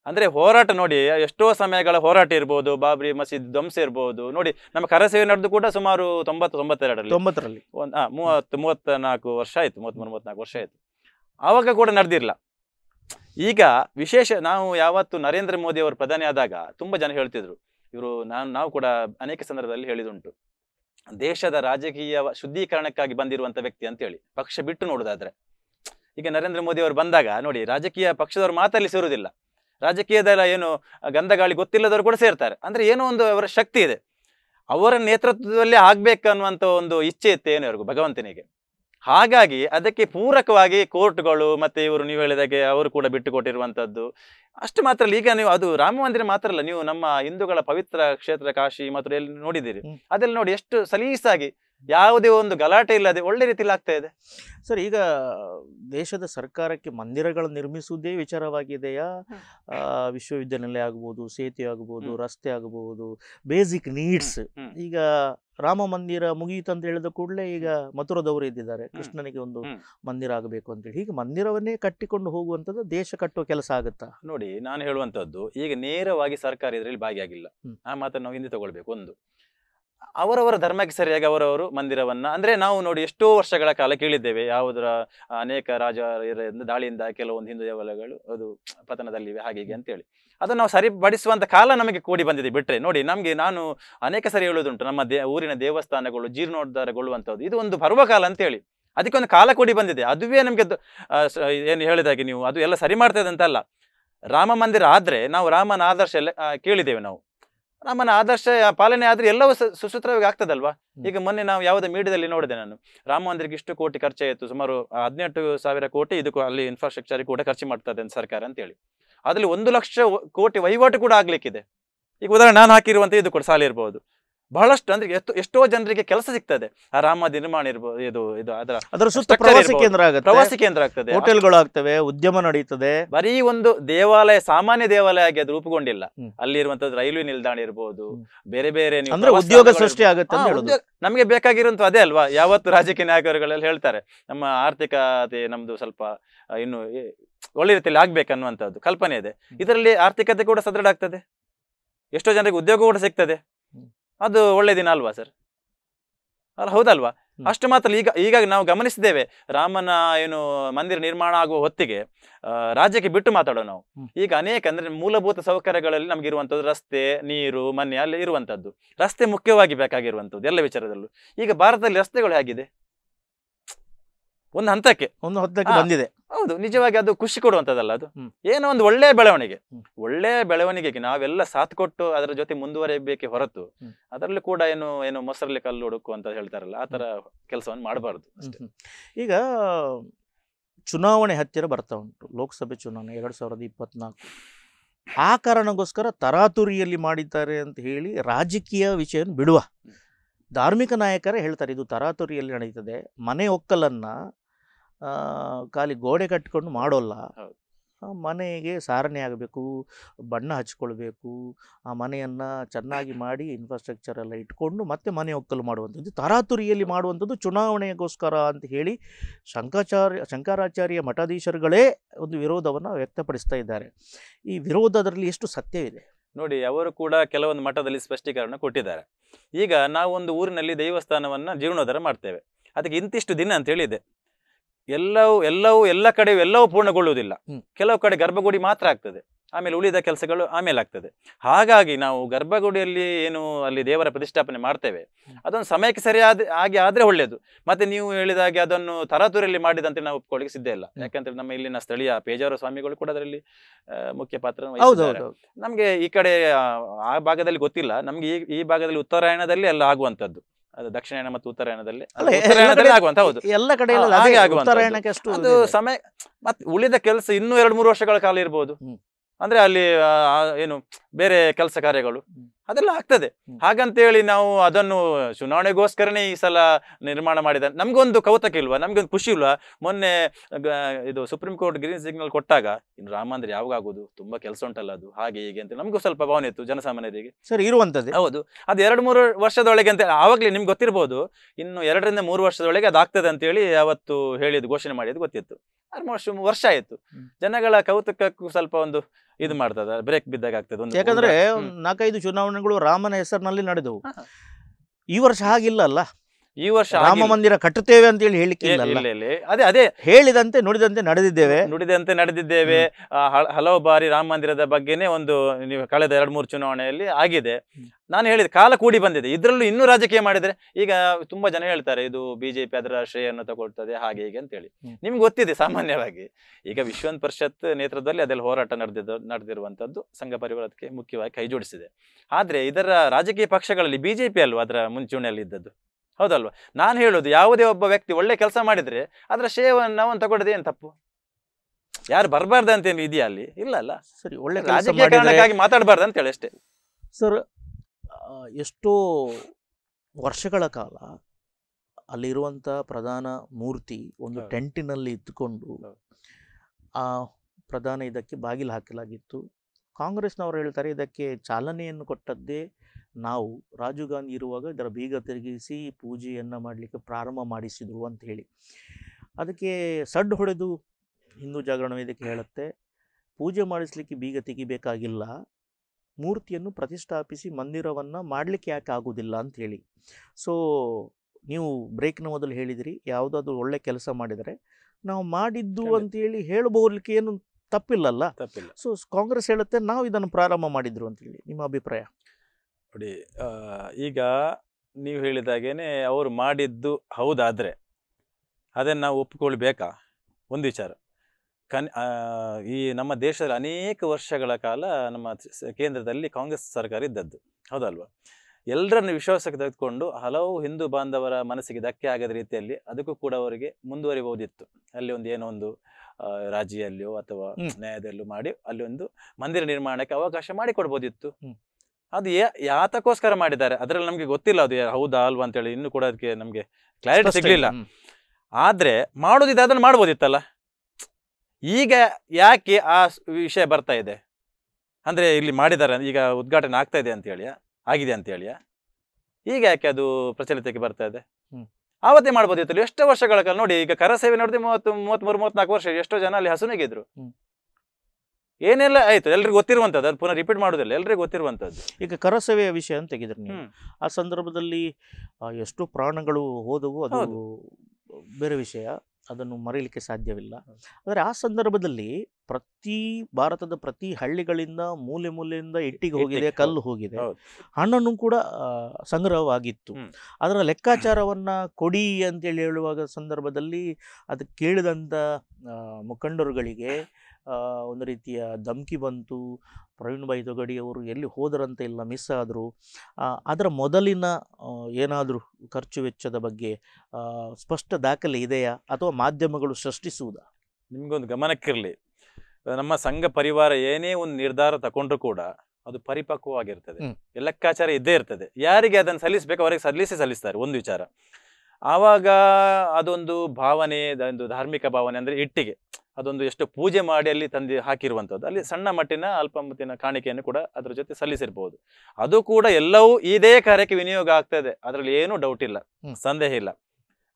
[SPEAKER 4] ಅಂದ್ರೆ ಹೋರಾಟ ನೋಡಿ ಎಷ್ಟೋ ಸಮಯಗಳ ಹೋರಾಟ ಇರ್ಬೋದು ಬಾಬ್ರಿ ಮಸೀದ್ ಧ್ವಂಸ ಇರ್ಬೋದು ನೋಡಿ ನಮ್ಮ ಕರಸೇವೆ ನಡೆದು ಕೂಡ ಸುಮಾರು ತೊಂಬತ್ತು ತೊಂಬತ್ತೆರಡರಲ್ಲಿ.
[SPEAKER 3] ತೊಂಬತ್ತರಲ್ಲಿ.
[SPEAKER 4] ಒಂದು ಹಾಂ ಮೂವತ್ತು ಮೂವತ್ತ ನಾಲ್ಕು ವರ್ಷ ಆಯ್ತು ಮೂವತ್ಮೂರು ಮೂವತ್ತ್ನಾಲ್ಕು ವರ್ಷ ಆಯ್ತು. ಆವಾಗ ಕೂಡ ನಡೆದಿರಲ್ಲ ಈಗ ವಿಶೇಷ ನಾವು ಯಾವತ್ತು ನರೇಂದ್ರ ಮೋದಿ ಅವರು ಪ್ರಧಾನಿ ಆದಾಗ ತುಂಬಾ ಜನ ಹೇಳ್ತಿದ್ರು. ಇವರು ನಾನು ನಾವು ಕೂಡ ಅನೇಕ ಸಂದರ್ಭದಲ್ಲಿ ಹೇಳಿದುಂಟು. ದೇಶದ ರಾಜಕೀಯ ಶುದ್ಧೀಕರಣಕ್ಕಾಗಿ ಬಂದಿರುವಂತ ವ್ಯಕ್ತಿ ಅಂತ ಹೇಳಿ ಪಕ್ಷ ಬಿಟ್ಟು ನೋಡುದಾದ್ರೆ. ಈಗ ನರೇಂದ್ರ ಮೋದಿ ಅವರು ಬಂದಾಗ ನೋಡಿ ರಾಜಕೀಯ ಪಕ್ಷದವರು ಮಾತಲ್ಲಿ ಸೇರುವುದಿಲ್ಲ. ರಾಜಕೀಯದೆಲ್ಲ ಏನು ಗಂಧಗಾಳಿ ಗೊತ್ತಿಲ್ಲದವರು ಕೂಡ ಸೇರ್ತಾರೆ. ಅಂದ್ರೆ ಏನೋ ಒಂದು ಅವರ ಶಕ್ತಿ ಇದೆ. ಅವರ ನೇತೃತ್ವದಲ್ಲಿ ಅನ್ನುವಂಥ ಒಂದು ಇಚ್ಛೆ ಇತ್ತು ಏನು ಅವ್ರಿಗೂ ಭಗವಂತನಿಗೆ. ಹಾಗಾಗಿ ಅದಕ್ಕೆ ಪೂರಕವಾಗಿ ಕೋರ್ಟ್ಗಳು ಮತ್ತೆ ಇವರು ನೀವು ಹೇಳಿದಾಗೆ ಅವರು ಕೂಡ ಬಿಟ್ಟುಕೊಟ್ಟಿರುವಂಥದ್ದು ಅಷ್ಟು ಮಾತ್ರ ಅಲ್ಲ ಈಗ ನೀವು ಅದು ರಾಮ ಮಂದಿರ ಮಾತ್ರ ಅಲ್ಲ ನೀವು ನಮ್ಮ ಹಿಂದೂಗಳ ಪವಿತ್ರ ಕ್ಷೇತ್ರ ಕಾಶಿ ಮತ್ತು ಎಲ್ಲಿ ನೋಡಿದ್ದೀರಿ? ಅದೆಲ್ಲ ನೋಡಿ ಎಷ್ಟು ಸಲೀಸಾಗಿ ಯಾವುದೇ ಒಂದು ಗಲಾಟೆ ಇಲ್ಲದೆ ಒಳ್ಳೆ ರೀತಿಯಲ್ಲಿ ಆಗ್ತಾ ಇದೆ.
[SPEAKER 3] ಸರ್ ಈಗ ದೇಶದ ಸರ್ಕಾರಕ್ಕೆ ಮಂದಿರಗಳು ನಿರ್ಮಿಸುವುದೇ ವಿಚಾರವಾಗಿದೆಯಾ? ಆ, ವಿಶ್ವವಿದ್ಯಾನಿಲಯ ಆಗ್ಬೋದು ಸೇತುವೆ ಆಗ್ಬೋದು ರಸ್ತೆ ಆಗ್ಬೋದು ಬೇಸಿಕ್ ನೀಡ್ಸ್. ಈಗ ರಾಮ ಮಂದಿರ ಮುಗಿಯಿತು ಅಂತ ಹೇಳಿದ ಕೂಡಲೇ ಈಗ ಮಥುರದವರು ಇದ್ದಿದ್ದಾರೆ. ಕೃಷ್ಣನಿಗೆ ಒಂದು. ಮಂದಿರ ಆಗಬೇಕು ಅಂತೇಳಿ ಹೀಗೆ ಮಂದಿರವನ್ನೇ ಕಟ್ಟಿಕೊಂಡು ಹೋಗುವಂಥದ್ದು ದೇಶ ಕಟ್ಟುವ ಕೆಲಸ ಆಗುತ್ತಾ?
[SPEAKER 4] ನೋಡಿ ನಾನು ಹೇಳುವಂತದ್ದು ಈಗ ನೇರವಾಗಿ ಸರ್ಕಾರ ಇದರಲ್ಲಿ ಭಾಗಿಯಾಗಿಲ್ಲ.
[SPEAKER 3] ಹ್ಮ್.
[SPEAKER 4] ಆ ಮಾತನ್ನು ನಾವು ಹಿಂದೆ ತಗೊಳ್ಬೇಕು. ಒಂದು ಅವರವರ ಧರ್ಮಕ್ಕೆ ಸರಿಯಾಗಿ ಅವರವರು ಮಂದಿರವನ್ನ, ಅಂದ್ರೆ ನಾವು ನೋಡಿ ಎಷ್ಟೋ ವರ್ಷಗಳ ಕಾಲ ಕೇಳಿದ್ದೇವೆ ಯಾವುದರ ಅನೇಕ ರಾಜ ದಾಳಿಯಿಂದ ಕೆಲವೊಂದು ಹಿಂದೂ ದೇವಾಲಯಗಳು ಅದು ಪತನದಲ್ಲಿವೆ ಹಾಗೆ ಅಂತೇಳಿ. ಅದನ್ನು ನಾವು ಸರಿಪಡಿಸುವಂತ ಕಾಲ ನಮಗೆ ಕೂಡಿ ಬಂದಿದೆ ಬಿಟ್ರೆ. ನೋಡಿ ನಮಗೆ ನಾನು ಅನೇಕ ಸರಿ ಹೇಳೋದುಂಟು ನಮ್ಮ ದೇ, ಊರಿನ ದೇವಸ್ಥಾನಗಳು, ಜೀರ್ಣೋದ್ಧಾರಗೊಳ್ಳುವಂಥದ್ದು, ಇದು ಒಂದು ಪರ್ವಕಾಲ ಅಂತೇಳಿ. ಅದಕ್ಕೆ ಒಂದು ಕಾಲ ಕೂಡಿ ಬಂದಿದೆ. ಅದುವೇ ನಮಗೆ ಏನು ಹೇಳಿದಾಗೆ ನೀವು, ಅದು ಎಲ್ಲ ಸರಿ ಮಾಡ್ತದೆ ಅಂತಲ್ಲ. ರಾಮ ಮಂದಿರ ಆದ್ರೆ ನಾವು ರಾಮನ ಆದರ್ಶ ಎಲ್ಲ ಕೇಳಿದ್ದೇವೆ ನಾವು. ರಾಮನ ಆದರ್ಶ ಪಾಲನೆ ಆದ್ರೆ ಎಲ್ಲವೂ ಸುಸೂತ್ರವಾಗಿ ಆಗ್ತದಲ್ವಾ? ಈಗ ಮೊನ್ನೆ ನಾವು ಯಾವುದೇ ಮೀಡಿಯಾದಲ್ಲಿ ನೋಡಿದೆ ನಾನು. ರಾಮ ಮಂದಿರಕ್ಕೆ ಇಷ್ಟು ಕೋಟಿ ಖರ್ಚಾಯಿತು ಸುಮಾರು ಹದಿನೆಂಟು ಸಾವಿರ ಕೋಟಿ ಇದಕ್ಕೂ ಅಲ್ಲಿ ಇನ್ಫ್ರಾಸ್ಟ್ರಕ್ಚರ್ ಕೂಡ ಖರ್ಚು ಮಾಡ್ತದೆ ಅಂತ ಸರ್ಕಾರ ಅಂತೇಳಿ. ಅದರಲ್ಲಿ ಒಂದು ಲಕ್ಷ ಕೋಟಿ ವಹಿವಾಟು ಕೂಡ ಆಗ್ಲಿಕ್ಕಿದೆ. ಈಗ ಉದಾಹರಣೆ ನಾನು ಹಾಕಿರುವಂತ ಇದು ಕೂಡ ಸಾಲ ಇರ್ಬೋದು. ಬಹಳಷ್ಟು ಅಂದ್ರೆ ಎಷ್ಟು ಎಷ್ಟೋ ಜನರಿಗೆ ಕೆಲಸ ಸಿಗ್ತದೆ. ಆ ರಾಮ ನಿರ್ಮಾಣ ಇರ್ಬೋದು ಇದು ಇದು ಅದರ
[SPEAKER 3] ಅದರ ಸುತ್ತ ಪ್ರವಾಸಿ ಕೇಂದ್ರ ಆಗುತ್ತೆ.
[SPEAKER 4] ಪ್ರವಾಸಿ ಕೇಂದ್ರ ಆಗ್ತದೆ.
[SPEAKER 3] ಹೋಟೆಲ್ಗಳು ಆಗ್ತವೆ ಉದ್ಯಮ ನಡೀತದೆ.
[SPEAKER 4] ಬರೀ ಒಂದು ದೇವಾಲಯ ಸಾಮಾನ್ಯ ದೇವಾಲಯ ಆಗಿ ಅದು ರೂಪುಗೊಂಡಿಲ್ಲ.
[SPEAKER 3] ಅಲ್ಲಿ
[SPEAKER 4] ಅಲ್ಲಿರುವಂತದ್ದು ರೈಲ್ವೆ ನಿಲ್ದಾಣ ಇರ್ಬೋದು ಬೇರೆ ಬೇರೆ
[SPEAKER 3] ಅಂದ್ರೆ ಉದ್ಯೋಗ ಸೃಷ್ಟಿ ಆಗುತ್ತೆ
[SPEAKER 4] ನಮಗೆ ಬೇಕಾಗಿರುವಂತ ಅದೇ ಅಲ್ವಾ? ಯಾವತ್ತು ರಾಜಕೀಯ ನಾಯಕರುಗಳೆಲ್ಲ ಹೇಳ್ತಾರೆ ನಮ್ಮ ಆರ್ಥಿಕತೆ ನಮ್ದು ಸ್ವಲ್ಪ ಇನ್ನು ಒಳ್ಳೆ ರೀತಿಯಲ್ಲಿ ಆಗ್ಬೇಕನ್ನುವಂಥದ್ದು ಕಲ್ಪನೆ ಇದೆ. ಇದರಲ್ಲಿ ಆರ್ಥಿಕತೆ ಕೂಡ ಸದೃಢ ಆಗ್ತದೆ. ಎಷ್ಟೋ ಜನರಿಗೆ ಉದ್ಯೋಗ ಕೂಡ ಸಿಗ್ತದೆ. ಅದು ಒಳ್ಳೆ ದಿನ ಅಲ್ವಾ ಸರ್? ಅಲ್ಲ ಹೌದಲ್ವಾ. ಅಷ್ಟು ಮಾತ್ರ ಈಗ ಈಗ ನಾವು ಗಮನಿಸಿದ್ದೇವೆ ರಾಮನ ಏನು ಮಂದಿರ ನಿರ್ಮಾಣ ಆಗುವ ಹೊತ್ತಿಗೆ ರಾಜ್ಯಕ್ಕೆ ಬಿಟ್ಟು ಮಾತಾಡೋ ನಾವು. ಈಗ ಅನೇಕ ಅಂದ್ರೆ ಮೂಲಭೂತ ಸೌಕರ್ಯಗಳಲ್ಲಿ ನಮ್ಗೆ ಇರುವಂತದ್ದು ರಸ್ತೆ ನೀರು ಮನೆ ಅಲ್ಲಿ ಇರುವಂತದ್ದು ರಸ್ತೆ ಮುಖ್ಯವಾಗಿ ಬೇಕಾಗಿರುವಂಥದ್ದು ಎಲ್ಲ ವಿಚಾರದಲ್ಲೂ. ಈಗ ಭಾರತದಲ್ಲಿ ರಸ್ತೆಗಳು ಹೇಗಿದೆ? ಒಂದು ಹಂತಕ್ಕೆ.
[SPEAKER 3] ಒಂದು
[SPEAKER 4] ಹಂತಕ್ಕೆ
[SPEAKER 3] ಬಂದಿದೆ.
[SPEAKER 4] ಹೌದು ನಿಜವಾಗಿ ಅದು ಖುಷಿ ಕೊಡುವಂತದಲ್ಲ ಅದು. ಏನೋ ಒಂದು ಒಳ್ಳೆಯ ಬೆಳವಣಿಗೆ.
[SPEAKER 3] ಒಳ್ಳೆ
[SPEAKER 4] ಒಳ್ಳೆಯ ಬೆಳವಣಿಗೆಗೆ ನಾವೆಲ್ಲ ಸಾಥ್ ಕೊಟ್ಟು ಅದರ ಜೊತೆ ಮುಂದುವರಿಯಬೇಕೆ ಹೊರತು. ಅದರಲ್ಲಿ ಕೂಡ ಏನು ಏನು ಮೊಸರಲ್ಲಿ ಕಲ್ಲು ಹುಡುಕು ಅಂತ ಹೇಳ್ತಾರಲ್ಲ ಆ ತರ ಕೆಲಸವನ್ನು ಮಾಡಬಾರ್ದು
[SPEAKER 3] ಈಗ ಚುನಾವಣೆ ಹತ್ತಿರ ಬರ್ತಾ ಉಂಟು ಲೋಕಸಭೆ ಚುನಾವಣೆ ಎರಡ್ ಸಾವಿರದ ಇಪ್ಪತ್ನಾಲ್ಕು. ಆ ಕಾರಣಕ್ಕೋಸ್ಕರ ತರಾತುರಿಯಲ್ಲಿ ಮಾಡಿದ್ದಾರೆ ಅಂತ ಹೇಳಿ ರಾಜಕೀಯ ವಿಷಯ ಬಿಡುವ. ಧಾರ್ಮಿಕ ನಾಯಕರೇ ಹೇಳ್ತಾರೆ ಇದು ತರಾತುರಿಯಲ್ಲಿ ನಡೀತದೆ ಮನೆ ಒಕ್ಕಲನ್ನ ಖಾಲಿ ಗೋಡೆ ಕಟ್ಕೊಂಡು ಮಾಡೋಲ್ಲ. ಮನೆಗೆ ಸಾರಣೆ ಆಗಬೇಕು ಬಣ್ಣ ಹಚ್ಕೊಳ್ಬೇಕು ಆ ಮನೆಯನ್ನು ಚೆನ್ನಾಗಿ ಮಾಡಿ ಇನ್ಫ್ರಾಸ್ಟ್ರಕ್ಚರ್ ಎಲ್ಲ ಇಟ್ಕೊಂಡು ಮತ್ತೆ ಮನೆ ಒಕ್ಕಲು ಮಾಡುವಂಥದ್ದು ತರಾತುರಿಯಲ್ಲಿ ಮಾಡುವಂಥದ್ದು ಚುನಾವಣೆಗೋಸ್ಕರ ಅಂತ ಹೇಳಿ ಶಂಕಾಚಾರ್ಯ ಶಂಕರಾಚಾರ್ಯ ಮಠಾಧೀಶರುಗಳೇ ಒಂದು ವಿರೋಧವನ್ನು ವ್ಯಕ್ತಪಡಿಸ್ತಾ ಇದ್ದಾರೆ. ಈ ವಿರೋಧದಲ್ಲಿ ಎಷ್ಟು ಸತ್ಯವಿದೆ
[SPEAKER 4] ನೋಡಿ ಅವರು ಕೂಡ ಕೆಲವೊಂದು ಮಠದಲ್ಲಿ ಸ್ಪಷ್ಟೀಕರಣ ಕೊಟ್ಟಿದ್ದಾರೆ. ಈಗ ನಾವು ಒಂದು ಊರಿನಲ್ಲಿ ದೇವಸ್ಥಾನವನ್ನು ಜೀರ್ಣೋದ್ಧಾರ ಮಾಡ್ತೇವೆ. ಅದಕ್ಕೆ ಇಂತಿಷ್ಟು ದಿನ ಅಂತ ಹೇಳಿದೆ ಎಲ್ಲವೂ ಎಲ್ಲವೂ ಎಲ್ಲ ಕಡೆಯೂ ಎಲ್ಲವೂ ಪೂರ್ಣಗೊಳ್ಳುವುದಿಲ್ಲ. ಕೆಲವು ಕಡೆ ಗರ್ಭಗುಡಿ ಮಾತ್ರ ಆಗ್ತದೆ. ಆಮೇಲೆ ಉಳಿದ ಕೆಲಸಗಳು ಆಮೇಲೆ ಆಗ್ತದೆ. ಹಾಗಾಗಿ ನಾವು ಗರ್ಭಗುಡಿಯಲ್ಲಿ ಏನು ಅಲ್ಲಿ ದೇವರ ಪ್ರತಿಷ್ಠಾಪನೆ ಮಾಡ್ತೇವೆ. ಅದೊಂದು ಸಮಯಕ್ಕೆ ಸರಿಯಾದ ಹಾಗೆ ಆದ್ರೆ ಒಳ್ಳೆಯದು ಮತ್ತೆ ನೀವು ಹೇಳಿದ ಹಾಗೆ ಅದನ್ನು ತರಾತುರಿಯಲ್ಲಿ ಮಾಡಿದಂತೆ ನಾವು ಒಪ್ಕೊಳ್ಳಿಕ್ಕೆ ಸಿದ್ಧ ಇಲ್ಲ. ಯಾಕಂದ್ರೆ ನಮ್ಮ ಇಲ್ಲಿನ ಸ್ಥಳೀಯ ಪೇಜಾವರ ಸ್ವಾಮಿಗಳು ಕೂಡ ಅದರಲ್ಲಿ ಮುಖ್ಯ ಪಾತ್ರ ನಮಗೆ ಈ ಕಡೆ ಆ, ಆ ಭಾಗದಲ್ಲಿ ಗೊತ್ತಿಲ್ಲ. ನಮ್ಗೆ ಈ ಈ ಭಾಗದಲ್ಲಿ ಉತ್ತರಾಯಣದಲ್ಲಿ ಎಲ್ಲ ಆಗುವಂತದ್ದು ಅದು ದಕ್ಷಿಣಾಯಣ ಮತ್ತು ಉತ್ತರಾಯಣದಲ್ಲಿ. ಆಗುವಂತ ಹೌದು.
[SPEAKER 3] ಎಲ್ಲ ಕಡೆ. ಉತ್ತರಾಯಣಕ್ಕೆ ಅಷ್ಟು
[SPEAKER 4] ಅದು ಸಮಯ ಮತ್ತೆ ಉಳಿದ ಕೆಲಸ ಇನ್ನೂ ಎರಡು ಮೂರು ವರ್ಷಗಳ ಕಾಲ ಇರ್ಬೋದು. ಅಂದ್ರೆ ಅಲ್ಲಿ ಏನು ಬೇರೆ ಕೆಲಸ ಕಾರ್ಯಗಳು. ಅದೆಲ್ಲ ಆಗ್ತದೆ.
[SPEAKER 3] ಹಾಗಂತ
[SPEAKER 4] ಹಾಗಂತೇಳಿ ನಾವು ಅದನ್ನು ಚುನಾವಣೆಗೋಸ್ಕರನೇ ಈ ಸಲ ನಿರ್ಮಾಣ ಮಾಡಿದ ನಮ್ಗೊಂದು ಕೌತಕ ಇಲ್ವಾ? ನಮ್ಗೊಂದು ಖುಷಿ ಇಲ್ವಾ? ಮೊನ್ನೆ ಇದು ಸುಪ್ರೀಂ ಕೋರ್ಟ್ ಗ್ರೀನ್ ಸಿಗ್ನಲ್ ಕೊಟ್ಟಾಗ ಇನ್ನು ರಾಮ ಅಂದ್ರೆ ಯಾವಾಗ ಆಗೋದು? ತುಂಬಾ ಕೆಲಸ ಉಂಟಲ್ಲ ಅದು. ಹಾಗೆ ಹೀಗೆ ಅಂತ ನಮಗೂ ಸ್ವಲ್ಪ ಭಾವನೆ ಇತ್ತು ಜನಸಾಮಾನ್ಯರಿಗೆ.
[SPEAKER 3] ಸರಿ ಇರುವಂತದ್ದು?
[SPEAKER 4] ಹೌದು. ಅದು ಎರಡು ಮೂರು ವರ್ಷದೊಳಗೆ ಅಂತ ಆವಾಗಲೇ ನಿಮ್ಗೆ ಗೊತ್ತಿರ್ಬೋದು ಇನ್ನು ಎರಡರಿಂದ ಮೂರು ವರ್ಷದೊಳಗೆ ಅದಾಗ್ತದೆ ಆಗ್ತದೆ ಅಂತೇಳಿ ಅವತ್ತು ಹೇಳಿದ್ದು ಘೋಷಣೆ ಮಾಡಿದ್ದು ಗೊತ್ತಿತ್ತು. ಆಲ್ಮೋಸ್ಟ್ ವರ್ಷ ಆಯ್ತು. ಜನಗಳ ಕೌತುಕಕ್ಕೂ ಸ್ವಲ್ಪ ಒಂದು ಇದು ಮಾಡ್ತದ ಬ್ರೇಕ್ ಬಿದ್ದಾಗ ಆಗ್ತದೆ ಒಂದು
[SPEAKER 3] ಯಾಕಂದ್ರೆ ನಾಲ್ಕೈದು ಚುನಾವಣೆಗಳು ರಾಮನ ಹೆಸರಿನಲ್ಲಿ ನಡೆದವು. ಈ ವರ್ಷ ಹಾಗಿಲ್ಲ ಅಲ್ಲ?
[SPEAKER 4] ಈ ವರ್ಷ
[SPEAKER 3] ರಾಮ. ಮಂದಿರ ಕಟ್ಟುತ್ತೇವೆ ಅಂತ ಹೇಳಿ
[SPEAKER 4] ಹೇಳಿಕೆ. ಅದೇ ಅದೇ.
[SPEAKER 3] ಹೇಳಿದಂತೆ ನುಡಿದಂತೆ ನಡೆದಿದ್ದೇವೆ.
[SPEAKER 4] ನುಡಿದಂತೆ ನಡೆದಿದ್ದೇವೆ. ಆ, ಹಲವು ಬಾರಿ ರಾಮ ಮಂದಿರದ ಬಗ್ಗೆನೇ ಒಂದು ನೀವು ಕಳೆದ ಎರಡು ಮೂರು ಚುನಾವಣೆಯಲ್ಲಿ ಆಗಿದೆ. ನಾನು ಹೇಳಿದ ಕಾಲ ಕೂಡಿ ಬಂದಿದೆ. ಇದರಲ್ಲೂ ಇನ್ನೂ ರಾಜಕೀಯ ಮಾಡಿದ್ರೆ ಈಗ ತುಂಬಾ ಜನ ಹೇಳ್ತಾರೆ ಇದು ಬಿಜೆಪಿ ಅದರ ಶ್ರೇಯನ್ನು ತಗೊಳ್ತದೆ ಹಾಗೆ ಹೀಗೆ ಅಂತ ಹೇಳಿ. ನಿಮ್ಗೆ ಗೊತ್ತಿದೆ ಸಾಮಾನ್ಯವಾಗಿ. ಈಗ ವಿಶ್ವಂತ ಪರಿಷತ್ ನೇತೃತ್ವದಲ್ಲಿ ಅದೆಲ್ಲ ಹೋರಾಟ ನಡೆದಿದ್ದ ನಡೆದಿರುವಂತದ್ದು ಸಂಘ ಪರಿವಾರಕ್ಕೆ ಮುಖ್ಯವಾಗಿ ಕೈ ಜೋಡಿಸಿದೆ. ಆದ್ರೆ ಇದರ ರಾಜಕೀಯ ಪಕ್ಷಗಳಲ್ಲಿ ಬಿಜೆಪಿ ಅಲ್ವಾ ಅದರ ಮುಂಚೂಣಿಯಲ್ಲಿ ಇದ್ದದ್ದು ಹೌದಲ್ವಾ? ನಾನು ಹೇಳೋದು ಯಾವುದೇ ಒಬ್ಬ ವ್ಯಕ್ತಿ ಒಳ್ಳೆ ಕೆಲಸ ಮಾಡಿದ್ರೆ ಅದರ ಶೇವನ್ನು ನಾವು ತಗೊಳ್ಳೋದು ಏನು ತಪ್ಪು? ಯಾರು ಬರಬಾರ್ದು ಅಂತ ಏನು ಇದೆಯಾ ಅಲ್ಲಿ? ಇಲ್ಲ ಅಲ್ಲ.
[SPEAKER 3] ಸರಿ ಒಳ್ಳೆ
[SPEAKER 4] ರಾಜಕೀಯ ಕಾರಣಕ್ಕಾಗಿ ಮಾತಾಡಬಾರ್ದು ಅಂತೇಳಿ ಅಷ್ಟೇ.
[SPEAKER 3] ಸರ್ ಎಷ್ಟೋ ವರ್ಷಗಳ ಕಾಲ ಅಲ್ಲಿರುವಂಥ ಪ್ರಧಾನ ಮೂರ್ತಿ ಒಂದು. ಟೆಂಟಿನಲ್ಲಿ ಇದ್ದುಕೊಂಡು ಆ ಪ್ರಧಾನ ಇದಕ್ಕೆ ಬಾಗಿಲು ಹಾಕಲಾಗಿತ್ತು. ಕಾಂಗ್ರೆಸ್ನವರು ಹೇಳ್ತಾರೆ ಇದಕ್ಕೆ ಚಾಲನೆಯನ್ನು ಕೊಟ್ಟದ್ದೇ ನಾವು ರಾಜೀವ್ ಗಾಂಧಿ ಇರುವಾಗ ಇದರ ಬೀಗ ತಿರುಗಿಸಿ ಪೂಜೆಯನ್ನು ಮಾಡಲಿಕ್ಕೆ ಪ್ರಾರಂಭ ಮಾಡಿಸಿದರು ಅಂತ ಹೇಳಿ. ಅದಕ್ಕೆ ಸಡ್ಡು ಹೊಡೆದು ಹಿಂದೂ ಜಾಗರಣ ವೇದಿಕೆ ಹೇಳುತ್ತೆ ಪೂಜೆ ಮಾಡಿಸ್ಲಿಕ್ಕೆ ಬೀಗ ತೆಗಿಬೇಕಾಗಿಲ್ಲ ಮೂರ್ತಿಯನ್ನು ಪ್ರತಿಷ್ಠಾಪಿಸಿ ಮಂದಿರವನ್ನು ಮಾಡಲಿಕ್ಕೆ ಯಾಕೆ ಆಗೋದಿಲ್ಲ ಅಂಥೇಳಿ ಸೊ ನೀವು ಬ್ರೇಕ್ನ ಮೊದಲು ಹೇಳಿದಿರಿ ಯಾವುದಾದ್ರೂ ಒಳ್ಳೆ ಕೆಲಸ ಮಾಡಿದರೆ ನಾವು ಮಾಡಿದ್ದು. ಅಂತೇಳಿ ಹೇಳಬಹುದಕ್ಕೆ ಏನು ತಪ್ಪಿಲ್ಲಲ್ಲ.
[SPEAKER 4] ತಪ್ಪಿಲ್ಲ.
[SPEAKER 3] ಸೊ ಕಾಂಗ್ರೆಸ್ ಹೇಳುತ್ತೆ ನಾವು ಇದನ್ನು ಪ್ರಾರಂಭ ಮಾಡಿದ್ರು ಅಂತೇಳಿ ನಿಮ್ಮ ಅಭಿಪ್ರಾಯ?
[SPEAKER 4] ನೋಡಿ ಈಗ ನೀವು ಹೇಳಿದಾಗೇನೆ ಅವರು ಮಾಡಿದ್ದು ಹೌದಾದರೆ ಅದನ್ನು ನಾವು ಒಪ್ಪಿಕೊಳ್ಬೇಕಾ? ಒಂದು ವಿಚಾರ. ಕನ್ ಆ, ಈ ನಮ್ಮ ದೇಶದಲ್ಲಿ ಅನೇಕ ವರ್ಷಗಳ ಕಾಲ ನಮ್ಮ ಕೇಂದ್ರದಲ್ಲಿ ಕಾಂಗ್ರೆಸ್ ಸರ್ಕಾರ ಇದ್ದದ್ದು. ಹೌದಲ್ವಾ? ಎಲ್ಲರನ್ನು ವಿಶ್ವಾಸಕ್ಕೆ ತೆಗೆದುಕೊಂಡು ಹಲವು ಹಿಂದೂ ಬಾಂಧವರ ಮನಸ್ಸಿಗೆ ಧಕ್ಕೆ ಆಗದ ರೀತಿಯಲ್ಲಿ ಅದಕ್ಕೂ ಕೂಡ ಅವರಿಗೆ ಮುಂದುವರಿಬಹುದಿತ್ತು ಅಲ್ಲಿ ಒಂದು ಏನೋ ಒಂದು ರಾಜಿಯಲ್ಲಿಯೋ ಅಥವಾ. ನ್ಯಾಯದಲ್ಲೂ ಮಾಡಿ ಅಲ್ಲಿ ಒಂದು ಮಂದಿರ ನಿರ್ಮಾಣಕ್ಕೆ ಅವಕಾಶ ಮಾಡಿಕೊಡ್ಬೋದಿತ್ತು. ಅದು ಯಾತಕ್ಕೋಸ್ಕರ ಮಾಡಿದ್ದಾರೆ. ಅದರಲ್ಲಿ ನಮಗೆ ಗೊತ್ತಿಲ್ಲ ಅದು ಹೌದಾ ಅಲ್ವಾ ಅಂತೇಳಿ. ಇನ್ನು ಕೂಡ ಅದಕ್ಕೆ ನಮಗೆ ಕ್ಲಾರಿಟಿ ಸಿಗಲಿಲ್ಲ. ಆದರೆ ಮಾಡೋದಿದೆ ಅದನ್ನು ಮಾಡ್ಬೋದಿತ್ತಲ್ಲ? ಈಗ ಯಾಕೆ ಆ ವಿಷಯ ಬರ್ತಾ ಇದೆ? ಅಂದ್ರೆ ಇಲ್ಲಿ ಮಾಡಿದ್ದಾರೆ. ಈಗ ಉದ್ಘಾಟನೆ ಆಗ್ತಾ ಇದೆ ಅಂತ ಹೇಳಿಯಾ? ಆಗಿದೆ ಅಂತ ಹೇಳಿಯಾ? ಈಗ ಯಾಕೆ ಅದು ಪ್ರಚಲಿತಕ್ಕೆ ಬರ್ತಾ ಇದೆ. ಆವತ್ತೇ ಮಾಡ್ಬೋದಿತ್ತಲ್ಲ. ಎಷ್ಟೋ ವರ್ಷಗಳ ಕಾಲ ನೋಡಿ ಈಗ ಕರಸೇವೆ ನೋಡಿದ್ರೆ ಮೂವತ್ತು ಮೂವತ್ಮೂರು ಮೂವತ್ನಾಲ್ಕು ವರ್ಷ ಎಷ್ಟೋ ಜನ ಅಲ್ಲಿ ಹಸುನಿಗಿದ್ರು. ಏನೆಲ್ಲ ಆಯ್ತು? ಎಲ್ರಿಗೂ ಗೊತ್ತಿರುವಂತದ್ದು ಅದು ಪುನಃ ರಿಪೀಟ್ ಮಾಡೋದಿಲ್ಲ ಎಲ್ರಿಗೂ ಗೊತ್ತಿರುವಂತದ್ದು
[SPEAKER 3] ಈಗ ಕರಸವೆಯ ವಿಷಯ ಅಂತ ತೆಗೆದ್ರಿ ನೀವು. ಆ ಸಂದರ್ಭದಲ್ಲಿ ಎಷ್ಟು ಪ್ರಾಣಗಳು ಹೋದವು ಅದು ಬೇರೆ ವಿಷಯ. ಅದನ್ನು ಮರೀಲಿಕ್ಕೆ ಸಾಧ್ಯವಿಲ್ಲ. ಆದರೆ ಆ ಸಂದರ್ಭದಲ್ಲಿ ಪ್ರತಿ ಭಾರತದ ಪ್ರತಿ ಹಳ್ಳಿಗಳಿಂದ ಮೂಲೆ ಮೂಲೆಯಿಂದ ಇಟ್ಟಿಗೆ ಹೋಗಿದೆ ಕಲ್ಲು ಹೋಗಿದೆ. ಹಣ್ಣನ್ನು ಕೂಡ ಸಂಗ್ರಹವಾಗಿತ್ತು. ಅದರ ಲೆಕ್ಕಾಚಾರವನ್ನ ಕೊಡಿ ಅಂತೇಳಿ ಹೇಳುವಾಗ ಸಂದರ್ಭದಲ್ಲಿ ಅದು ಕೇಳಿದಂಥ ಮುಖಂಡರುಗಳಿಗೆ ಒಂದು ರೀತಿಯ ಧಮ್ಕಿ ಬಂತು. ಪ್ರವೀಣ್ ಭಾಯ್ ತೊಗಡಿ ಅವರು ಎಲ್ಲಿ ಹೋದರಂತ ಇಲ್ಲ ಮಿಸ್ ಆದರು. ಅದರ ಮೊದಲಿನ ಏನಾದರೂ ಖರ್ಚು ವೆಚ್ಚದ ಬಗ್ಗೆ ಸ್ಪಷ್ಟ ದಾಖಲೆ ಇದೆಯಾ? ಅಥವಾ ಮಾಧ್ಯಮಗಳು ಸೃಷ್ಟಿಸುವುದಾ?
[SPEAKER 4] ನಿಮಗೊಂದು ಗಮನಕ್ಕಿರಲಿ. ನಮ್ಮ ಸಂಘ ಪರಿವಾರ ಏನೇ ಒಂದು ನಿರ್ಧಾರ ತಗೊಂಡ್ರು ಕೂಡ ಅದು ಪರಿಪಕ್ವವಾಗಿರ್ತದೆ. ಲೆಕ್ಕಾಚಾರ ಇದ್ದೇ ಇರ್ತದೆ. ಯಾರಿಗೆ ಅದನ್ನು ಸಲ್ಲಿಸಬೇಕು ಅವರಿಗೆ ಸಲ್ಲಿಸಿ ಸಲ್ಲಿಸ್ತಾರೆ ಒಂದು ವಿಚಾರ. ಆವಾಗ ಅದೊಂದು ಭಾವನೆ ಒಂದು ಧಾರ್ಮಿಕ ಭಾವನೆ ಅಂದ್ರೆ ಇಟ್ಟಿಗೆ. ಅದೊಂದು ಎಷ್ಟು ಪೂಜೆ ಮಾಡಿ ಅಲ್ಲಿ ತಂದು ಹಾಕಿರುವಂಥದ್ದು. ಅಲ್ಲಿ ಸಣ್ಣ ಮಟ್ಟಿನ ಅಲ್ಪಮತ್ತಿನ ಕಾಣಿಕೆಯನ್ನು ಕೂಡ ಅದ್ರ ಜೊತೆ ಸಲ್ಲಿಸಿರ್ಬೋದು. ಅದು ಕೂಡ ಎಲ್ಲವೂ ಇದೇ ಕಾರ್ಯಕ್ಕೆ ವಿನಿಯೋಗ ಆಗ್ತದೆ. ಅದರಲ್ಲಿ ಏನೂ ಡೌಟ್ ಇಲ್ಲ. ಸಂದೇಹ ಇಲ್ಲ.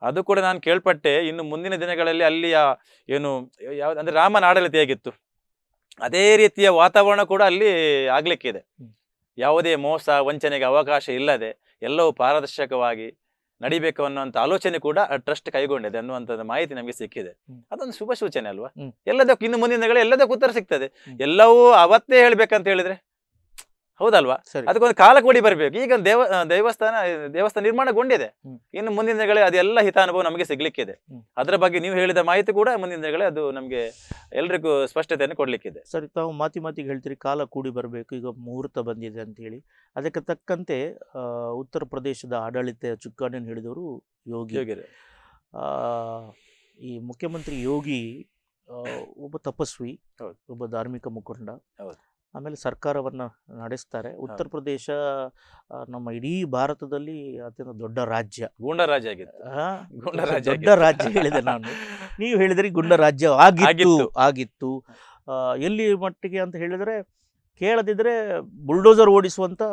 [SPEAKER 4] ಅದು ಕೂಡ ನಾನು ಕೇಳ್ಪಟ್ಟೆ. ಇನ್ನು ಮುಂದಿನ ದಿನಗಳಲ್ಲಿ ಅಲ್ಲಿಯ ಏನು ಯಾವ ಅಂದ್ರೆ ರಾಮನ ಆಡಳಿತ ಹೇಗಿತ್ತು? ಅದೇ ರೀತಿಯ ವಾತಾವರಣ ಕೂಡ ಅಲ್ಲಿ ಆಗ್ಲಿಕ್ಕಿದೆ. ಯಾವುದೇ ಮೋಸ ವಂಚನೆಗೆ ಅವಕಾಶ ಇಲ್ಲದೆ ಎಲ್ಲವೂ ಪಾರದರ್ಶಕವಾಗಿ ನಡಿಬೇಕು ಅನ್ನುವಂಥ ಆಲೋಚನೆ ಕೂಡ ಟ್ರಸ್ಟ್ ಕೈಗೊಂಡಿದೆ ಅನ್ನುವಂಥದ್ದು ಮಾಹಿತಿ ನಮಗೆ ಸಿಕ್ಕಿದೆ. ಅದೊಂದು ಶುಭ ಸೂಚನೆ ಅಲ್ವಾ? ಎಲ್ಲದಕ್ಕೂ ಇನ್ನು ಮುಂದಿನ ದಿನಗಳು ಎಲ್ಲದಕ್ಕೂ ಉತ್ತರ ಸಿಗ್ತದೆ. ಎಲ್ಲವೂ ಅವತ್ತೇ ಹೇಳ್ಬೇಕಂತ ಹೇಳಿದ್ರೆ ಹೌದಲ್ವಾ?
[SPEAKER 3] ಸರಿ.
[SPEAKER 4] ಅದಕ್ಕೊಂದು ಕಾಲ ಕೂಡಿ ಬರಬೇಕು. ಈಗ ದೇವ ದೇವಸ್ಥಾನ ದೇವಸ್ಥಾನ ನಿರ್ಮಾಣಗೊಂಡಿದೆ. ಇನ್ನು ಮುಂದಿನ ದಿನಗಳೇ ಅದೆಲ್ಲ ಹಿತಾನುಭವ ನಮಗೆ ಸಿಗ್ಲಿಕ್ಕಿದೆ. ಅದರ ಬಗ್ಗೆ ನೀವು ಹೇಳಿದ ಮಾಹಿತಿ ಕೂಡ ಮುಂದಿನ ದಿನಗಳೇ ಅದು ನಮಗೆ ಎಲ್ರಿಗೂ ಸ್ಪಷ್ಟತೆಯನ್ನು ಕೊಡ್ಲಿಕ್ಕಿದೆ.
[SPEAKER 3] ಸರಿ ತಾವು ಮಾತಿ ಮಾತಿಗೆ ಹೇಳ್ತೀರಿ ಕಾಲ ಕೂಡಿ ಬರಬೇಕು ಈಗ ಮುಹೂರ್ತ ಬಂದಿದೆ ಅಂತ ಹೇಳಿ. ಅದಕ್ಕೆ ತಕ್ಕಂತೆ ಉತ್ತರ ಪ್ರದೇಶದ ಆಡಳಿತ ಚುಕ್ಕಾಣಿಯನ್ನು ಹಿಡಿದವರು ಯೋಗಿ. ಈ ಮುಖ್ಯಮಂತ್ರಿ ಯೋಗಿ ಒಬ್ಬ ತಪಸ್ವಿ. ಒಬ್ಬ ಧಾರ್ಮಿಕ ಮುಖಂಡ. ಆಮೇಲೆ ಸರ್ಕಾರವನ್ನು ನಡೆಸ್ತಾರೆ. ಉತ್ತರ ಪ್ರದೇಶ ನಮ್ಮ ಇಡೀ ಭಾರತದಲ್ಲಿ ಅತ್ಯಂತ ದೊಡ್ಡ ರಾಜ್ಯ.
[SPEAKER 4] ಗುಂಡ ರಾಜ್ಯ ಆಗಿತ್ತು.
[SPEAKER 3] ದೊಡ್ಡ ರಾಜ್ಯ ಹೇಳಿದೆ ನಾನು. (laughs) ನೀವು ಹೇಳಿದ್ರಿ ಗುಂಡ ರಾಜ್ಯ ಆಗಿತ್ತು
[SPEAKER 4] ಆಗಿತ್ತು.
[SPEAKER 3] ಎಲ್ಲಿ ಮಟ್ಟಿಗೆ ಅಂತ ಹೇಳಿದ್ರೆ ಕೇಳದಿದ್ರೆ ಬುಲ್ಡೋಸರ್ ಓಡಿಸುವಂತ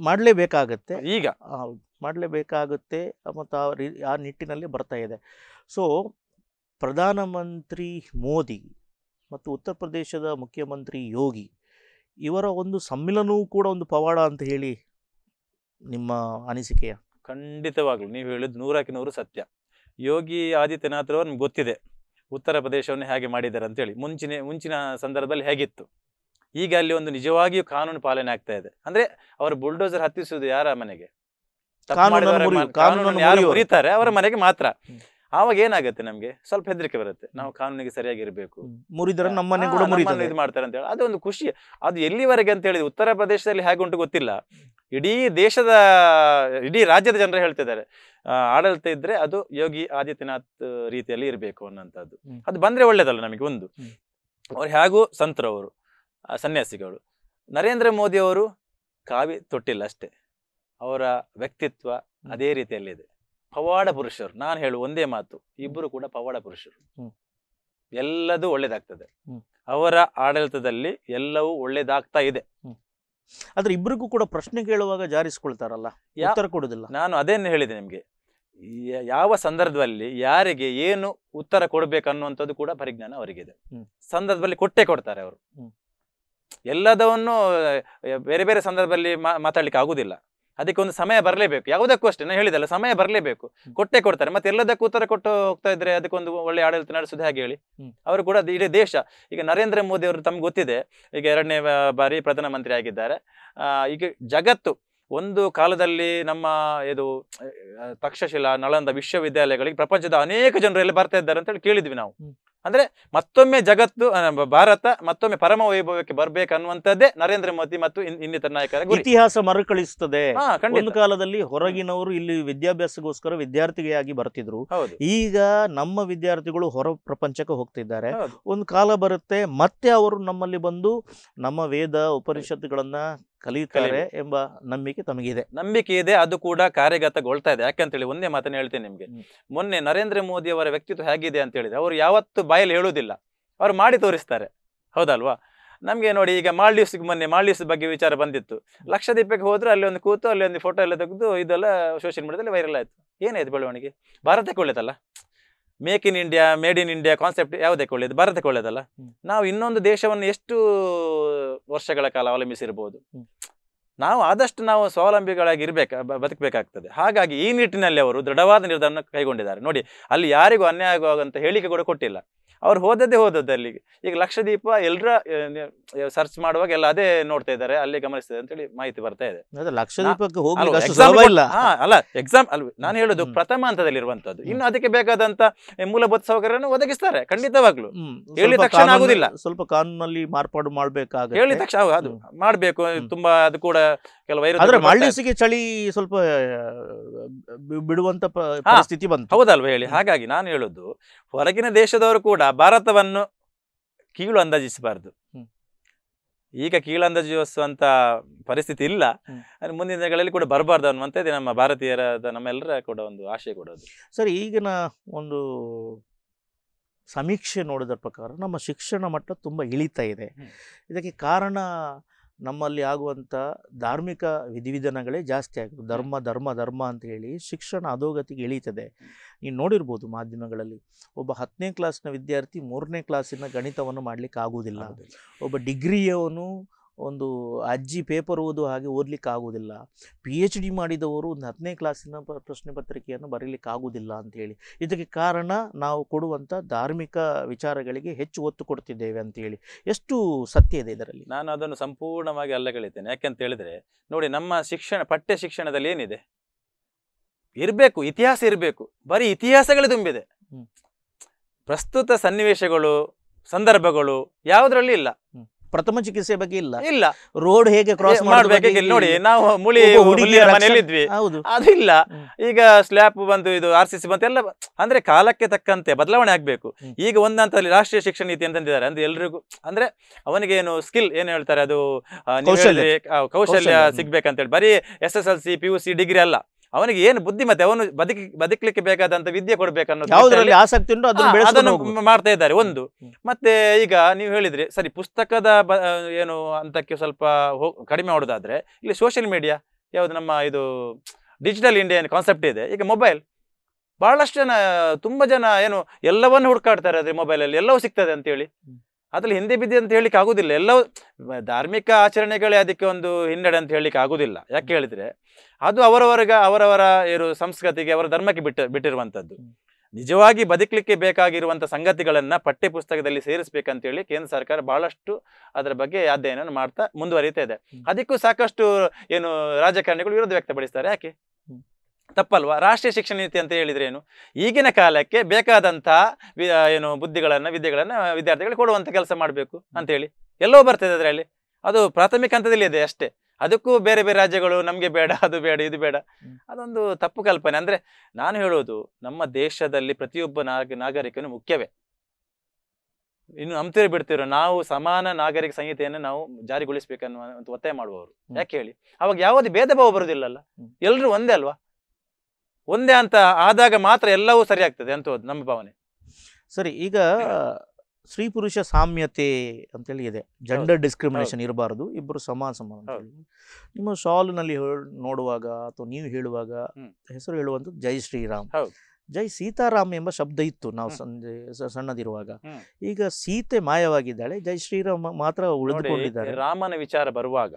[SPEAKER 3] ಮಾಡಲೇಬೇಕಾಗತ್ತೆ.
[SPEAKER 4] ಈಗ.
[SPEAKER 3] ಮಾಡಲೇಬೇಕಾಗುತ್ತೆ ಮತ್ತು ಆ ರೀ ಆ ನಿಟ್ಟಿನಲ್ಲಿ ಬರ್ತಾ ಇದೆ. ಸೊ ಪ್ರಧಾನಮಂತ್ರಿ ಮೋದಿ ಮತ್ತು ಉತ್ತರ ಪ್ರದೇಶದ ಮುಖ್ಯಮಂತ್ರಿ ಯೋಗಿ ಇವರ ಒಂದು ಸಮ್ಮಿಲನವೂ ಕೂಡ ಒಂದು ಪವಾಡ ಅಂತ ಹೇಳಿ ನಿಮ್ಮ ಅನಿಸಿಕೆಯ?
[SPEAKER 4] ಖಂಡಿತವಾಗ್ಲು. ನೀವು ಹೇಳಿದ್ ನೂರಕ್ಕೆ ನೂರು ಸತ್ಯ. ಯೋಗಿ ಆದಿತ್ಯನಾಥ್ರವ್ರು ನಮ್ಗೆ ಗೊತ್ತಿದೆ. ಉತ್ತರ ಪ್ರದೇಶವನ್ನು ಹೇಗೆ ಮಾಡಿದ್ದಾರೆ ಅಂತೇಳಿ. ಮುಂಚಿನ ಮುಂಚಿನ ಸಂದರ್ಭದಲ್ಲಿ ಹೇಗಿತ್ತು? ಈಗ ಅಲ್ಲಿ ಒಂದು ನಿಜವಾಗಿಯೂ ಕಾನೂನು ಪಾಲನೆ ಆಗ್ತಾ ಇದೆ. ಅಂದ್ರೆ ಅವರು ಬುಲ್ಡೋಸರ್ ಹತ್ತಿಸುವುದು ಯಾರ ಮನೆಗೆ? ಕಾನೂನು ಯಾರು. ಮುರಿತಾರೆ ಅವರ ಮನೆಗೆ ಮಾತ್ರ. ಆವಾಗ ಏನಾಗುತ್ತೆ ನಮ್ಗೆ? ಸ್ವಲ್ಪ ಹೆದರಿಕೆ ಬರುತ್ತೆ. ನಾವು ಕಾನೂನಿಗೆ ಸರಿಯಾಗಿರ್ಬೇಕು
[SPEAKER 3] ಮುರಿದ್ರೆ ನಮ್ಮನೆ ಕೂಡ
[SPEAKER 4] ಇದು ಮಾಡ್ತಾರೆ ಅಂತ ಹೇಳಿ ಒಂದು ಖುಷಿ. ಅದು ಎಲ್ಲಿವರೆಗೆ ಅಂತ ಹೇಳಿದ್ರೆ ಉತ್ತರ ಪ್ರದೇಶದಲ್ಲಿ ಹೇಗೆ ಉಂಟು ಗೊತ್ತಿಲ್ಲ. ಇಡೀ ದೇಶದ ಇಡೀ ರಾಜ್ಯದ ಜನರು ಹೇಳ್ತಿದ್ದಾರೆ. ಆಡಳಿತ ಇದ್ರೆ ಅದು ಯೋಗಿ ಆದಿತ್ಯನಾಥ್ ರೀತಿಯಲ್ಲಿ ಇರಬೇಕು ಅನ್ನೋಂಥದ್ದು ಅದು ಬಂದ್ರೆ ಒಳ್ಳೇದಲ್ಲ ನಮಗೆ ಒಂದು. ಅವ್ರು ಹೇಗೂ ಸಂತರವರು ಸನ್ಯಾಸಿಗಳು. ನರೇಂದ್ರ ಮೋದಿ ಅವರು ಕಾವಿ ತೊಟ್ಟಿಲ್ಲ ಅಷ್ಟೇ. ಅವರ ವ್ಯಕ್ತಿತ್ವ ಅದೇ ರೀತಿಯಲ್ಲಿದೆ. ಪವಾಡ ಪುರುಷರು ನಾನು ಹೇಳು ಒಂದೇ ಮಾತು ಇಬ್ಬರು ಕೂಡ ಪವಾಡ ಪುರುಷರು. ಎಲ್ಲದೂ ಒಳ್ಳೇದಾಗ್ತದೆ. ಅವರ ಆಡಳಿತದಲ್ಲಿ ಎಲ್ಲವೂ ಒಳ್ಳೇದಾಗ್ತಾ ಇದೆ.
[SPEAKER 3] ಆದ್ರೆ ಇಬ್ಬರಿಗೂ ಕೂಡ ಪ್ರಶ್ನೆ ಕೇಳುವಾಗ ಜಾರಿಸ್ಕೊಳ್ತಾರಲ್ಲ ಉತ್ತರ ಕೊಡುದಿಲ್ಲ.
[SPEAKER 4] ನಾನು ಅದೇನು ಹೇಳಿದೆ ನಿಮಗೆ? ಯಾವ ಸಂದರ್ಭದಲ್ಲಿ ಯಾರಿಗೆ ಏನು ಉತ್ತರ ಕೊಡ್ಬೇಕು ಅನ್ನುವಂಥದ್ದು ಕೂಡ ಪರಿಜ್ಞಾನ ಅವರಿಗಿದೆ. ಸಂದರ್ಭದಲ್ಲಿ ಕೊಟ್ಟೆ ಕೊಡ್ತಾರೆ ಅವರು. ಎಲ್ಲದವನ್ನು ಬೇರೆ ಬೇರೆ ಸಂದರ್ಭದಲ್ಲಿ ಮಾತಾಡ್ಲಿಕ್ಕೆ ಆಗುದಿಲ್ಲ ಅದಕ್ಕೆ ಒಂದು ಸಮಯ ಬರಲೇಬೇಕು. ಯಾವುದಕ್ಕೂ ಅಷ್ಟೇ ನಾನು ಹೇಳಿದಲ್ಲ ಸಮಯ ಬರಲೇಬೇಕು. ಕೊಟ್ಟೆ ಕೊಡ್ತಾರೆ. ಮತ್ತೆ ಎಲ್ಲದಕ್ಕೂ ಉತ್ತರ ಕೊಟ್ಟು ಹೋಗ್ತಾ ಇದ್ರೆ ಅದಕ್ಕೊಂದು ಒಳ್ಳೆ ಆಡಳಿತ ನಡೆಸೋದು ಹಾಗೆ ಹೇಳಿ. ಅವರು ಕೂಡ ಇಡೀ ದೇಶ ಈಗ ನರೇಂದ್ರ ಮೋದಿ ಅವರು ತಮ್ಗೆ ಗೊತ್ತಿದೆ ಈಗ ಎರಡನೇ ಬಾರಿ ಪ್ರಧಾನಮಂತ್ರಿ ಆಗಿದ್ದಾರೆ. ಈಗ ಜಗತ್ತು ಒಂದು ಕಾಲದಲ್ಲಿ ನಮ್ಮ ಇದು ತಕ್ಷಶಿಲಾ ನಳಂದ ವಿಶ್ವವಿದ್ಯಾಲಯಗಳಿಗೆ ಪ್ರಪಂಚದ ಅನೇಕ ಜನರು ಎಲ್ಲಿ ಬರ್ತಾ ಇದ್ದಾರೆ ಅಂತ ಹೇಳಿ ಕೇಳಿದ್ವಿ ನಾವು. ಅಂದ್ರೆ ಮತ್ತೊಮ್ಮೆ ಜಗತ್ತು ಭಾರತ ಮತ್ತೊಮ್ಮೆ ಪರಮ ವೈಭವಕ್ಕೆ ಬರ್ಬೇಕನ್ನುವಂಥದ್ದೇ ನರೇಂದ್ರ ಮೋದಿ ಮತ್ತು ಇನ್- ಇನ್ನಿತರ ನಾಯಕರ
[SPEAKER 3] ಇತಿಹಾಸ ಮರುಕಳಿಸ್ತದೆ.
[SPEAKER 4] ಹಾ
[SPEAKER 3] ಒಂದು ಕಾಲದಲ್ಲಿ ಹೊರಗಿನವರು ಇಲ್ಲಿ ವಿದ್ಯಾಭ್ಯಾಸಗೋಸ್ಕರ ವಿದ್ಯಾರ್ಥಿಯಾಗಿ ಬರ್ತಿದ್ರು. ಈಗ ನಮ್ಮ ವಿದ್ಯಾರ್ಥಿಗಳು ಹೊರ ಪ್ರಪಂಚಕ್ಕೆ ಹೋಗ್ತಿದ್ದಾರೆ. ಒಂದು ಕಾಲ ಬರುತ್ತೆ ಮತ್ತೆ ಅವರು ನಮ್ಮಲ್ಲಿ ಬಂದು ನಮ್ಮ ವೇದ ಉಪನಿಷತ್ತುಗಳನ್ನ ಕಲಿಯುತ್ತಾರೆ ಎಂಬ ನಂಬಿಕೆ ತಮಗಿದೆ.
[SPEAKER 4] ನಂಬಿಕೆ ಇದೆ ಅದು ಕೂಡ ಕಾರ್ಯಗತಗೊಳ್ತಾ ಇದೆ. ಯಾಕಂತೇಳಿ ಒಂದೇ ಮಾತನ್ನು ಹೇಳ್ತೇನೆ ನಿಮ್ಗೆ. ಮೊನ್ನೆ ನರೇಂದ್ರ ಮೋದಿ ಅವರ ವ್ಯಕ್ತಿತ್ವ ಹೇಗಿದೆ ಅಂತ ಹೇಳಿದ್ರೆ ಅವರು ಯಾವತ್ತು ಬಾಯಲ್ಲಿ ಹೇಳುವುದಿಲ್ಲ. ಅವರು ಮಾಡಿ ತೋರಿಸ್ತಾರೆ. ಹೌದಲ್ವಾ? ನಮ್ಗೆ ನೋಡಿ ಈಗ ಮಾಲ್ಡೀವ್ಸ್ಗೆ ಮೊನ್ನೆ ಮಾಲ್ಡೀವ್ಸ್ ಬಗ್ಗೆ ವಿಚಾರ ಬಂದಿತ್ತು. ಲಕ್ಷದೀಪಕ್ಕೆ ಹೋದ್ರೆ ಅಲ್ಲಿ ಒಂದು ಕೂತು ಅಲ್ಲಿ ಒಂದು ಫೋಟೋ ಎಲ್ಲ ತೆಗೆದು ಇದೆಲ್ಲ ಸೋಷಿಯಲ್ ಮೀಡಿಯಾದಲ್ಲಿ ವೈರಲ್ ಆಯ್ತು. ಏನಾಯ್ತು ಬೆಳವಣಿಗೆ? ಭಾರತಕ್ಕೆ ಒಳ್ಳೇದಲ್ಲ? Make in India made in India concept ಯಾವುದಕ್ಕೆ ಒಳ್ಳೇದು ಭಾರತಕ್ಕೆ ಒಳ್ಳೇದಲ್ಲ ನಾವು ಇನ್ನೊಂದು ದೇಶವನ್ನು ಎಷ್ಟು ವರ್ಷಗಳ ಕಾಲ ಅವಲಂಬಿಸಿರ್ಬೋದು? ನಾವು ಆದಷ್ಟು ನಾವು ಸ್ವಾವಲಂಬಿಗಳಾಗಿ ಇರಬೇಕು ಬದುಕಬೇಕಾಗ್ತದೆ. ಹಾಗಾಗಿ ಈ ನಿಟ್ಟಿನಲ್ಲಿ ಅವರು ದೃಢವಾದ ನಿರ್ಧಾರವನ್ನು ಕೈಗೊಂಡಿದ್ದಾರೆ. ನೋಡಿ ಅಲ್ಲಿ ಯಾರಿಗೂ ಅನ್ಯಾಯ ಆಗುವಂತ ಹೇಳಿಕೆ ಕೂಡ ಕೊಟ್ಟಿಲ್ಲ. ಅವ್ರು ಹೋದದ್ದೇ ಹೋದದ್ದು ಅಲ್ಲಿಗೆ. ಈಗ ಲಕ್ಷದೀಪ ಎಲ್ಲರ ಸರ್ಚ್ ಮಾಡುವಾಗ ಎಲ್ಲ ಅದೇ ನೋಡ್ತಾ ಇದ್ದಾರೆ ಅಲ್ಲಿ ಗಮನಿಸ್ತದೆ ಅಂತೇಳಿ ಮಾಹಿತಿ ಬರ್ತಾ ಇದೆ.
[SPEAKER 3] ಲಕ್ಷದೀಪಕ್ಕೆ
[SPEAKER 4] ಅಲ್ಲ ಎಕ್ಸಾಮ್ ಅಲ್ವ ನಾನು ಹೇಳುದು ಪ್ರಥಮ ಹಂತದಲ್ಲಿ ಇರುವಂತದ್ದು ಇನ್ನು ಅದಕ್ಕೆ ಬೇಕಾದಂತ ಮೂಲಭೂತ ಸೌಕರ್ಯವನ್ನು ಒದಗಿಸ್ತಾರೆ ಖಂಡಿತವಾಗ್ಲು. ಹೇಳಿದ ತಕ್ಷಣ ಆಗುದಿಲ್ಲ.
[SPEAKER 3] ಸ್ವಲ್ಪ ಕಾನೂನಲ್ಲಿ ಮಾರ್ಪಾಡು ಮಾಡ್ಬೇಕಾಗ
[SPEAKER 4] ಹೇಳಿದ ತಕ್ಷಣ ಅದು ಮಾಡ್ಬೇಕು ತುಂಬಾ ಅದು ಕೂಡ ಕೆಲವು.
[SPEAKER 3] ಮಾಲ್ಡೀವ್ಸ್ಗೆ ಚಳಿ ಸ್ವಲ್ಪ ಬಿಡುವಂತ ಪರಿಸ್ಥಿತಿ ಬಂತು.
[SPEAKER 4] ಹೌದಲ್ವ ಹೇಳಿ? ಹಾಗಾಗಿ ನಾನು ಹೇಳುದು ಹೊರಗಿನ ದೇಶದವರು ಕೂಡ ಭಾರತವನ್ನು ಕೀಳು ಅಂದಾಜಿಸಬಾರ್ದು. ಈಗ ಕೀಳು ಅಂದಾಜಿಸುವಂತ ಪರಿಸ್ಥಿತಿ ಇಲ್ಲ. ಮುಂದಿನ ದಿನಗಳಲ್ಲಿ ಕೂಡ ಬರಬಾರ್ದು ಅನ್ನುವಂಥದ್ದು ನಮ್ಮ ಭಾರತೀಯರಾದ ನಮ್ಮೆಲ್ಲರ ಕೂಡ ಒಂದು ಆಶೆ ಕೊಡೋದು.
[SPEAKER 3] ಸರಿ ಈಗಿನ ಒಂದು ಸಮೀಕ್ಷೆ ನೋಡಿದ ಪ್ರಕಾರ ನಮ್ಮ ಶಿಕ್ಷಣ ಮಟ್ಟ ತುಂಬ ಇಳಿತಾ ಇದೆ. ಇದಕ್ಕೆ ಕಾರಣ ನಮ್ಮಲ್ಲಿ ಆಗುವಂಥ ಧಾರ್ಮಿಕ ವಿಧಿವಿಧಾನಗಳೇ ಜಾಸ್ತಿ ಆಗುತ್ತೆ ಧರ್ಮ ಧರ್ಮ ಧರ್ಮ ಅಂತ ಹೇಳಿ ಶಿಕ್ಷಣ ಅಧೋಗತಿಗೆ ಇಳೀತದೆ ನೀವು ನೋಡಿರ್ಬೋದು ಮಾಧ್ಯಮಗಳಲ್ಲಿ ಒಬ್ಬ ಹತ್ತನೇ ಕ್ಲಾಸ್ನ ವಿದ್ಯಾರ್ಥಿ ಮೂರನೇ ಕ್ಲಾಸಿನ ಗಣಿತವನ್ನು ಮಾಡಲಿಕ್ಕೆ ಆಗುವುದಿಲ್ಲ. ಒಬ್ಬ ಡಿಗ್ರಿಯವನು ಒಂದು ಅಜ್ಜಿ ಪೇಪರ್ ಓದು ಹಾಗೆ ಓದಲಿಕ್ಕೆ ಆಗೋದಿಲ್ಲ ಪಿ ಎಚ್ ಡಿ ಮಾಡಿದವರು ಒಂದು ಹತ್ತನೇ ಕ್ಲಾಸಿನ ಪ- ಪ್ರಶ್ನೆ ಪತ್ರಿಕೆಯನ್ನು ಬರೀಲಿಕ್ಕೆ ಆಗುವುದಿಲ್ಲ ಅಂತೇಳಿ ಇದಕ್ಕೆ ಕಾರಣ ನಾವು ಕೊಡುವಂಥ ಧಾರ್ಮಿಕ ವಿಚಾರಗಳಿಗೆ ಹೆಚ್ಚು ಒತ್ತು ಕೊಡ್ತಿದ್ದೇವೆ ಅಂತೇಳಿ ಎಷ್ಟು ಸತ್ಯ ಇದೆ ಇದರಲ್ಲಿ?
[SPEAKER 4] ನಾನು ಅದನ್ನು ಸಂಪೂರ್ಣವಾಗಿ ಅಲ್ಲಗಳಿದ್ದೇನೆ ಯಾಕೆಂತ ಹೇಳಿದ್ರೆ ನೋಡಿ ನಮ್ಮ ಶಿಕ್ಷಣ ಪಠ್ಯ ಶಿಕ್ಷಣದಲ್ಲಿ ಏನಿದೆ? ಇರಬೇಕು ಇತಿಹಾಸ ಇರಬೇಕು. ಬರೀ ಇತಿಹಾಸಗಳೇ ತುಂಬಿದೆ. ಪ್ರಸ್ತುತ ಸನ್ನಿವೇಶಗಳು ಸಂದರ್ಭಗಳು ಯಾವುದರಲ್ಲಿ ಇಲ್ಲ.
[SPEAKER 3] ಪ್ರಥಮ ಚಿಕಿತ್ಸೆ ಬಗ್ಗೆ ಇಲ್ಲ.
[SPEAKER 4] ಇಲ್ಲ.
[SPEAKER 3] ರೋಡ್ ಹೇಗೆ ಕ್ರಾಸ್
[SPEAKER 4] ಮಾಡಬೇಕು ನೋಡಿ ನಾವು ಮುಳಿ ಹುಡುಗಿಯ ಮನೆಯಲ್ಲಿದ್ವಿ. ಅದು ಇಲ್ಲ ಈಗ ಸ್ಲ್ಯಾಪ್ ಬಂತು ಇದು ಆರ್ ಸಿ ಸಿ ಬಂತು ಎಲ್ಲ ಅಂದ್ರೆ ಕಾಲಕ್ಕೆ ತಕ್ಕಂತೆ ಬದಲಾವಣೆ ಆಗ್ಬೇಕು. ಈಗ ಒಂದಂತಲ್ಲಿ ರಾಷ್ಟ್ರೀಯ ಶಿಕ್ಷಣ ನೀತಿ ಅಂತಂದಿದ್ದಾರೆ ಅಂದ್ರೆ ಎಲ್ರಿಗೂ ಅಂದ್ರೆ ಅವನಿಗೆ ಏನು ಸ್ಕಿಲ್ ಏನ್ ಹೇಳ್ತಾರೆ ಅದು?
[SPEAKER 3] ಕೌಶಲ್ಯ.
[SPEAKER 4] ಸಿಗ್ಬೇಕಂತೇಳಿ. ಬರೀ S S L C P U C degree ಅಲ್ಲ. ಅವನಿಗೆ ಏನು ಬುದ್ಧಿಮತ್ತೆ ಅವನು ಬದುಕಿ ಬದುಕಲಿಕ್ಕೆ ಬೇಕಾದಂತ ವಿದ್ಯೆ ಕೊಡ್ಬೇಕನ್ನೋ
[SPEAKER 3] ಯಾವುದರಲ್ಲಿ ಆಸಕ್ತಿ ಉಂಟು ಅದನ್ನು
[SPEAKER 4] ಮಾಡ್ತಾ ಇದ್ದಾರೆ ಒಂದು. ಮತ್ತೆ ಈಗ ನೀವು ಹೇಳಿದ್ರಿ ಸರಿ ಪುಸ್ತಕದ ಏನು ಅಂತಕ್ಕೆ ಸ್ವಲ್ಪ ಕಡಿಮೆ ಮಾಡೋದಾದ್ರೆ ಇಲ್ಲಿ ಸೋಷಿಯಲ್ ಮೀಡಿಯಾ ಯಾವ್ದು ನಮ್ಮ ಇದು ಡಿಜಿಟಲ್ ಇಂಡಿಯಾ ಕಾನ್ಸೆಪ್ಟ್ ಇದೆ. ಈಗ ಮೊಬೈಲ್ ಬಹಳಷ್ಟು ಜನ ತುಂಬಾ ಜನ ಏನು ಎಲ್ಲವನ್ನು ಹುಡುಕಾಡ್ತಾರೆ ಅದ್ರ ಮೊಬೈಲಲ್ಲಿ ಎಲ್ಲವೂ ಸಿಗ್ತದೆ ಅಂತೇಳಿ. ಅದ್ರಲ್ಲಿ ಹಿಂದೆ ಬಿದ್ದೆ ಅಂತ ಹೇಳಲಿಕ್ಕೆ ಆಗುದಿಲ್ಲ. ಎಲ್ಲವೂ ಧಾರ್ಮಿಕ ಆಚರಣೆಗಳೇ ಅದಕ್ಕೆ ಒಂದು ಹಿನ್ನಡೆ ಅಂತ ಹೇಳಲಿಕ್ಕೆ ಆಗುದಿಲ್ಲ. ಯಾಕೆ ಹೇಳಿದ್ರೆ ಅದು ಅವರವರ್ಗ ಅವರವರ ಇರು ಸಂಸ್ಕೃತಿಗೆ ಅವರ ಧರ್ಮಕ್ಕೆ ಬಿಟ್ಟು ಬಿಟ್ಟಿರುವಂತದ್ದು ನಿಜವಾಗಿ ಬದುಕಲಿಕ್ಕೆ ಬೇಕಾಗಿರುವಂತ ಸಂಗತಿಗಳನ್ನ ಪಠ್ಯ ಪುಸ್ತಕದಲ್ಲಿ ಸೇರಿಸ್ಬೇಕಂತೇಳಿ ಕೇಂದ್ರ ಸರ್ಕಾರ ಬಹಳಷ್ಟು ಅದರ ಬಗ್ಗೆ ಅಧ್ಯಯನ ಮಾಡ್ತಾ ಮುಂದುವರಿತಾ ಇದೆ. ಅದಕ್ಕೂ ಸಾಕಷ್ಟು ಏನು ರಾಜಕಾರಣಿಗಳು ವಿರೋಧ ವ್ಯಕ್ತಪಡಿಸ್ತಾರೆ. ಯಾಕೆ. ತಪ್ಪಲ್ವಾ? ರಾಷ್ಟ್ರೀಯ ಶಿಕ್ಷಣ ನೀತಿ ಅಂತ ಹೇಳಿದ್ರೆ ಏನು? ಈಗಿನ ಕಾಲಕ್ಕೆ ಬೇಕಾದಂತಹ ಏನು ಬುದ್ಧಿಗಳನ್ನು ವಿದ್ಯೆಗಳನ್ನು ವಿದ್ಯಾರ್ಥಿಗಳಿಗೆ ಕೊಡುವಂಥ ಕೆಲಸ ಮಾಡಬೇಕು ಅಂತೇಳಿ ಎಲ್ಲೋ ಬರ್ತದೆ ಅದರಲ್ಲಿ. ಅದು ಪ್ರಾಥಮಿಕ ಹಂತದಲ್ಲಿ ಇದೆ ಅಷ್ಟೇ. ಅದಕ್ಕೂ ಬೇರೆ ಬೇರೆ ರಾಜ್ಯಗಳು ನಮಗೆ ಬೇಡ ಅದು ಬೇಡ ಇದು ಬೇಡ. ಅದೊಂದು ತಪ್ಪು ಕಲ್ಪನೆ. ಅಂದ್ರೆ ನಾನು ಹೇಳೋದು ನಮ್ಮ ದೇಶದಲ್ಲಿ ಪ್ರತಿಯೊಬ್ಬ ನಾಗ ನಾಗರಿಕನು ಮುಖ್ಯವೇ. ಇನ್ನು ನಂಬ್ತಿರೋ ಬಿಡ್ತಿರೋ ನಾವು ಸಮಾನ ನಾಗರಿಕ ಸಂಹಿತೆಯನ್ನು ನಾವು ಜಾರಿಗೊಳಿಸ್ಬೇಕನ್ನುವ ಒಂದು ಒತ್ತಾಯ ಮಾಡುವವರು. ಯಾಕೆ ಹೇಳಿ? ಅವಾಗ ಯಾವುದೇ ಭೇದ ಭಾವ ಬರುವುದಿಲ್ಲಲ್ಲ. ಎಲ್ಲರೂ ಒಂದೇ ಅಲ್ವಾ? ಒಂದೇ ಅಂತ ಆದಾಗ ಮಾತ್ರ ಎಲ್ಲವೂ ಸರಿ ಆಗ್ತದೆ ಅಂತ ನಮ್ಮ ಭಾವನೆ.
[SPEAKER 3] ಸರಿ ಈಗ ಸ್ತ್ರೀ ಪುರುಷ ಸಾಮ್ಯತೆ ಅಂತೇಳಿ ಇದೆ. ಜೆಂಡರ್ ಡಿಸ್ಕ್ರಿಮಿನೇಷನ್ ಇರಬಾರದು ಇಬ್ಬರು ಸಮಾನ ಸಮಾನ. ನಿಮ್ಮ ಶಾಲ್ನಲ್ಲಿ ನೋಡುವಾಗ ಅಥವಾ ನೀವು ಹೇಳುವಾಗ ಹೆಸರು ಹೇಳುವಂಥದ್ದು ಜೈ ಶ್ರೀರಾಮ್. ಜೈ ಸೀತಾರಾಮ್ ಎಂಬ ಶಬ್ದ ಇತ್ತು ನಾವು ಸಂಜೆ ಸಣ್ಣದಿರುವಾಗ. ಈಗ ಸೀತೆ ಮಾಯವಾಗಿದ್ದಾಳೆ ಜೈ ಶ್ರೀರಾಮ ಮಾತ್ರ ಉಳಿದುಕೊಂಡಿದ್ದಾರೆ.
[SPEAKER 4] ರಾಮನ ವಿಚಾರ ಬರುವಾಗ.